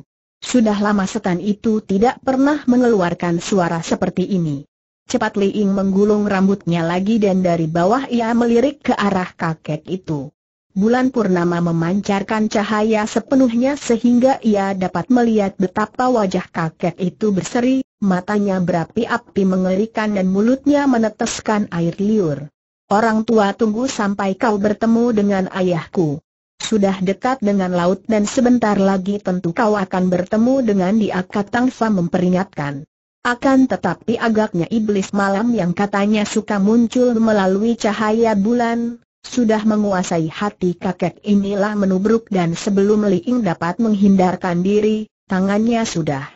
Sudah lama setan itu tidak pernah mengeluarkan suara seperti ini. Cepat Liing menggulung rambutnya lagi dan dari bawah ia melirik ke arah kakek itu. Bulan purnama memancarkan cahaya sepenuhnya sehingga ia dapat melihat betapa wajah kakek itu berseri, matanya berapi-api mengerikan dan mulutnya meneteskan air liur. Orang tua tunggu sampai kau bertemu dengan ayahku. Sudah dekat dengan laut dan sebentar lagi tentu kau akan bertemu dengan dia Katang Fa memperingatkan. Akan tetapi agaknya iblis malam yang katanya suka muncul melalui cahaya bulan, sudah menguasai hati kakek inilah menubruk dan sebelum Liing dapat menghindarkan diri, tangannya sudah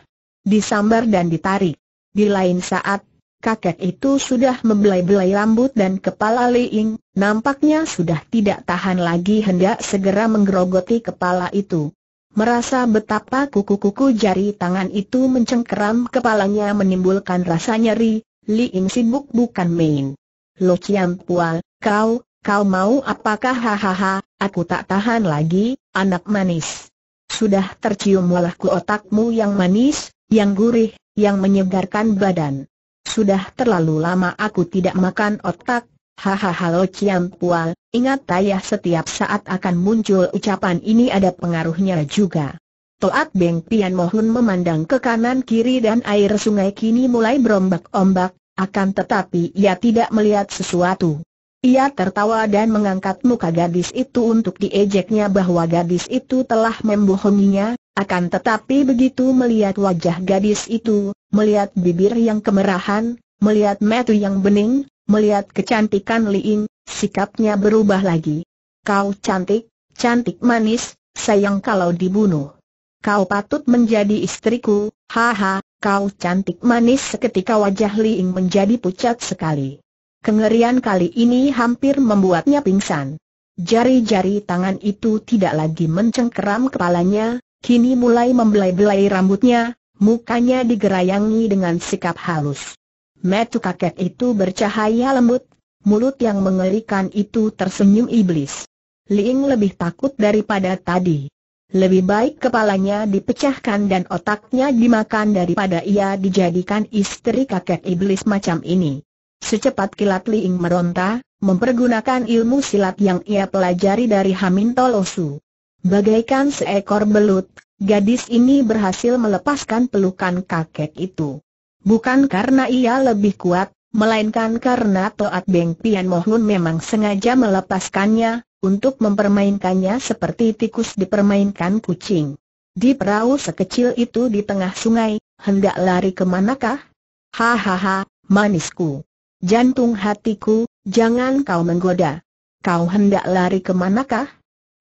disambar dan ditarik. Di lain saat, kakek itu sudah membelai-belai rambut dan kepala Liing, nampaknya sudah tidak tahan lagi hendak segera menggerogoti kepala itu. Merasa betapa kuku-kuku jari tangan itu mencengkeram kepalanya menimbulkan rasa nyeri, Liing sibuk bukan main. Lo Chiam Pual, kau, Kau mau apakah hahaha, aku tak tahan lagi, anak manis. Sudah tercium walahku otakmu yang manis, yang gurih, yang menyegarkan badan. Sudah terlalu lama aku tidak makan otak, hahaha lo Ciam Pual, ingat ayah setiap saat akan muncul ucapan ini ada pengaruhnya juga. Toat Beng Pian mohon memandang ke kanan kiri dan air sungai kini mulai berombak-ombak, akan tetapi ia tidak melihat sesuatu. Ia tertawa dan mengangkat muka gadis itu untuk diejeknya bahwa gadis itu telah membohonginya, akan tetapi begitu melihat wajah gadis itu, melihat bibir yang kemerahan, melihat metu yang bening, melihat kecantikan Liing, sikapnya berubah lagi. Kau cantik, cantik manis, sayang kalau dibunuh. Kau patut menjadi istriku, haha, kau cantik manis seketika wajah Liing menjadi pucat sekali. Kengerian kali ini hampir membuatnya pingsan. Jari-jari tangan itu tidak lagi mencengkeram kepalanya, kini mulai membelai-belai rambutnya, mukanya digerayangi dengan sikap halus. Metu kakek itu bercahaya lembut, mulut yang mengerikan itu tersenyum iblis. Ling lebih takut daripada tadi. Lebih baik kepalanya dipecahkan dan otaknya dimakan daripada ia dijadikan istri kakek iblis macam ini. Secepat kilat Liing meronta, mempergunakan ilmu silat yang ia pelajari dari Hamin Tolosu. Bagaikan seekor belut, gadis ini berhasil melepaskan pelukan kakek itu. Bukan karena ia lebih kuat, melainkan karena Toat Beng Pian Mohun memang sengaja melepaskannya, untuk mempermainkannya seperti tikus dipermainkan kucing. Di perahu sekecil itu di tengah sungai, hendak lari ke manakah? Hahaha, manisku. Jantung hatiku, jangan kau menggoda. Kau hendak lari ke manakah?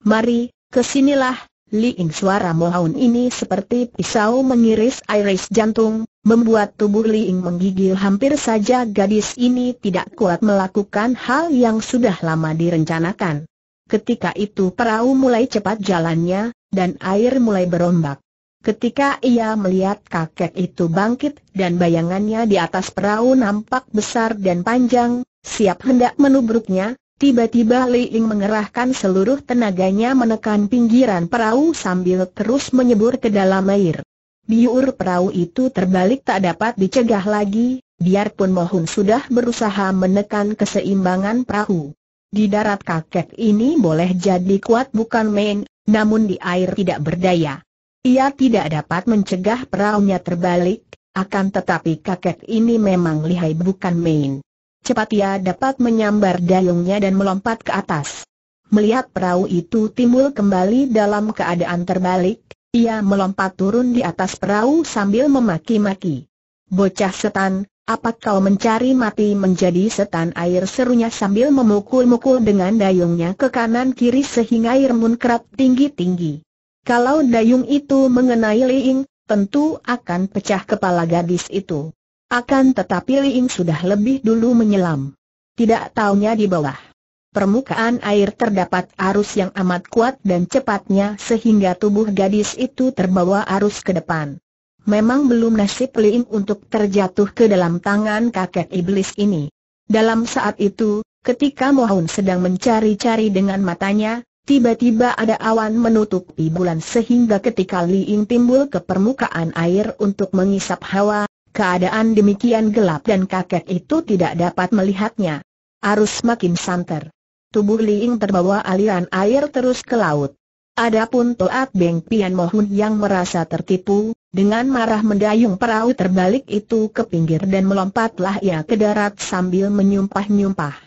Mari, ke sinilah, Liing suara mohon ini seperti pisau mengiris iris jantung, membuat tubuh Liing menggigil hampir saja gadis ini tidak kuat melakukan hal yang sudah lama direncanakan. Ketika itu perahu mulai cepat jalannya, dan air mulai berombak. Ketika ia melihat kakek itu bangkit dan bayangannya di atas perahu nampak besar dan panjang, siap hendak menubruknya, Tiba-tiba Li Ying mengerahkan seluruh tenaganya menekan pinggiran perahu sambil terus menyebur ke dalam air. Biur perahu itu terbalik tak dapat dicegah lagi, biarpun Mohun sudah berusaha menekan keseimbangan perahu. Di darat kakek ini boleh jadi kuat bukan main, namun di air tidak berdaya. Ia tidak dapat mencegah perahunya terbalik, akan tetapi kakek ini memang lihai bukan main. Cepat ia dapat menyambar dayungnya dan melompat ke atas. Melihat perahu itu timbul kembali dalam keadaan terbalik, ia melompat turun di atas perahu sambil memaki-maki. Bocah setan, apa kau mencari mati menjadi setan air serunya sambil memukul-mukul dengan dayungnya ke kanan kiri sehingga air muncrat tinggi-tinggi. Kalau dayung itu mengenai Liing, tentu akan pecah kepala gadis itu. Akan tetapi Liing sudah lebih dulu menyelam. Tidak taunya di bawah permukaan air terdapat arus yang amat kuat dan cepatnya sehingga tubuh gadis itu terbawa arus ke depan. Memang belum nasib Liing untuk terjatuh ke dalam tangan kakek iblis ini. Dalam saat itu, ketika Mohon sedang mencari-cari dengan matanya, tiba-tiba ada awan menutupi bulan sehingga ketika Liing timbul ke permukaan air untuk mengisap hawa, Keadaan demikian gelap dan kakek itu tidak dapat melihatnya. Arus makin santer. Tubuh Liing terbawa aliran air terus ke laut. Adapun Toat Beng Pian Mohun yang merasa tertipu, dengan marah mendayung perahu terbalik itu ke pinggir dan melompatlah ia ke darat sambil menyumpah-nyumpah.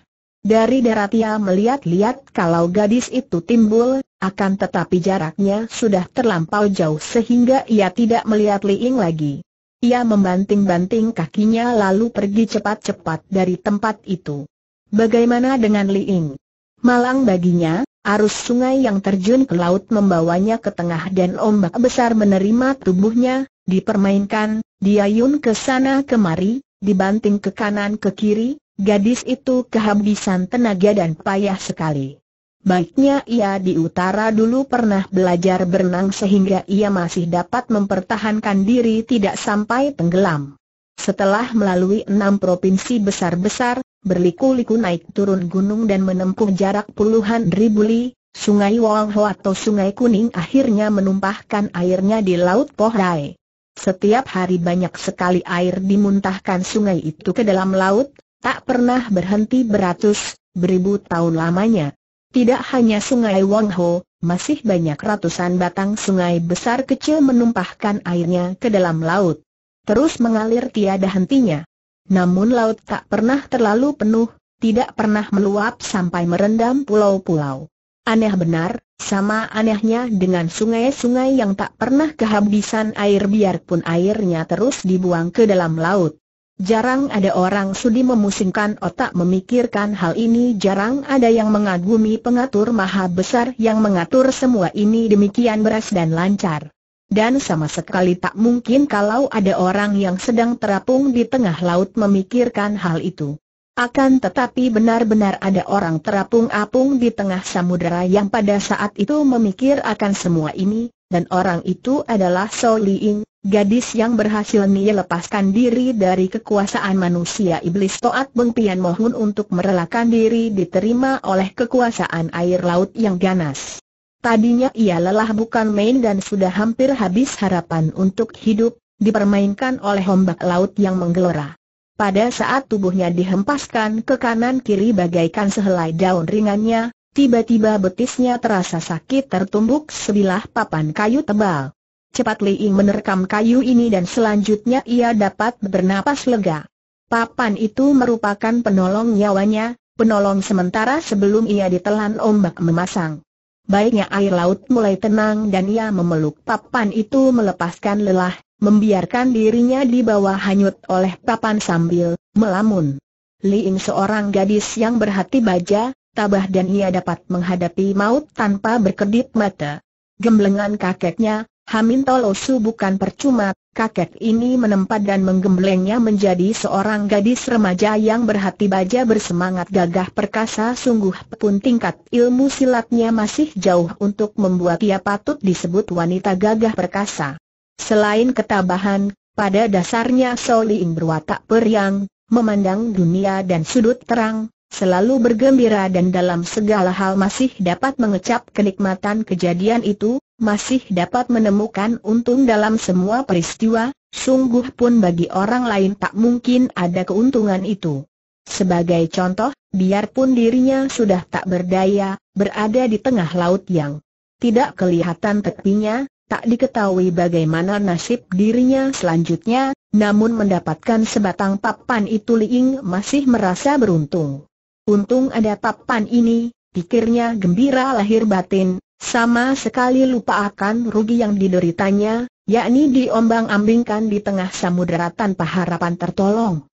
Dari darat ia melihat-lihat kalau gadis itu timbul, akan tetapi jaraknya sudah terlampau jauh sehingga ia tidak melihat Liing lagi. Ia membanting-banting kakinya lalu pergi cepat-cepat dari tempat itu. Bagaimana dengan Liing? Malang baginya, arus sungai yang terjun ke laut membawanya ke tengah dan ombak besar menerima tubuhnya, dipermainkan, diayun ke sana kemari, dibanting ke kanan ke kiri, gadis itu kehabisan tenaga dan payah sekali. Baiknya ia di utara dulu pernah belajar berenang sehingga ia masih dapat mempertahankan diri tidak sampai tenggelam. Setelah melalui enam provinsi besar-besar, berliku-liku naik turun gunung dan menempuh jarak puluhan ribu li, Sungai Wangho atau Sungai Kuning akhirnya menumpahkan airnya di Laut Pohrai. Setiap hari banyak sekali air dimuntahkan sungai itu ke dalam laut, tak pernah berhenti beratus, beribu tahun lamanya. Tidak hanya sungai Wangho, masih banyak ratusan batang sungai besar kecil menumpahkan airnya ke dalam laut. Terus mengalir tiada hentinya. Namun laut tak pernah terlalu penuh, tidak pernah meluap sampai merendam pulau-pulau. Aneh benar, sama anehnya dengan sungai-sungai yang tak pernah kehabisan air biarpun airnya terus dibuang ke dalam laut. Jarang ada orang sudi memusingkan otak memikirkan hal ini Jarang ada yang mengagumi pengatur maha besar yang mengatur semua ini demikian beras dan lancar. Dan sama sekali tak mungkin kalau ada orang yang sedang terapung di tengah laut memikirkan hal itu. Akan tetapi benar-benar ada orang terapung-apung di tengah samudera yang pada saat itu memikir akan semua ini, dan orang itu adalah So Liing, gadis yang berhasil Nia lepaskan diri dari kekuasaan manusia iblis Toat Beng Pian Mohun untuk merelakan diri diterima oleh kekuasaan air laut yang ganas. Tadinya ia lelah bukan main dan sudah hampir habis harapan untuk hidup, dipermainkan oleh ombak laut yang menggelora. Pada saat tubuhnya dihempaskan ke kanan kiri bagaikan sehelai daun ringannya, tiba-tiba betisnya terasa sakit tertumbuk sebilah papan kayu tebal. Cepat Li Ying menerkam kayu ini dan selanjutnya ia dapat bernapas lega. papan itu merupakan penolong nyawanya, penolong sementara sebelum ia ditelan ombak memasang. Baiknya air laut mulai tenang dan ia memeluk papan itu melepaskan lelah, membiarkan dirinya di bawah hanyut oleh papan sambil melamun. Liing seorang gadis yang berhati baja, tabah dan ia dapat menghadapi maut tanpa berkedip mata. Gemblengan kakeknya, Hamin Tolosu bukan percuma, kakek ini menempat dan menggemblengnya menjadi seorang gadis remaja yang berhati baja bersemangat gagah perkasa sungguh pun tingkat ilmu silatnya masih jauh untuk membuat ia patut disebut wanita gagah perkasa. Selain ketabahan, pada dasarnya Soliin berwatak periang, memandang dunia dan sudut terang, selalu bergembira dan dalam segala hal masih dapat mengecap kenikmatan kejadian itu, masih dapat menemukan untung dalam semua peristiwa, sungguh pun bagi orang lain tak mungkin ada keuntungan itu. Sebagai contoh, biarpun dirinya sudah tak berdaya, berada di tengah laut yang tidak kelihatan tepinya, tak diketahui bagaimana nasib dirinya selanjutnya, namun mendapatkan sebatang papan itu Liing masih merasa beruntung. Untung ada papan ini, pikirnya gembira lahir batin, sama sekali lupa akan rugi yang dideritanya, yakni diombang-ambingkan di tengah samudera tanpa harapan tertolong.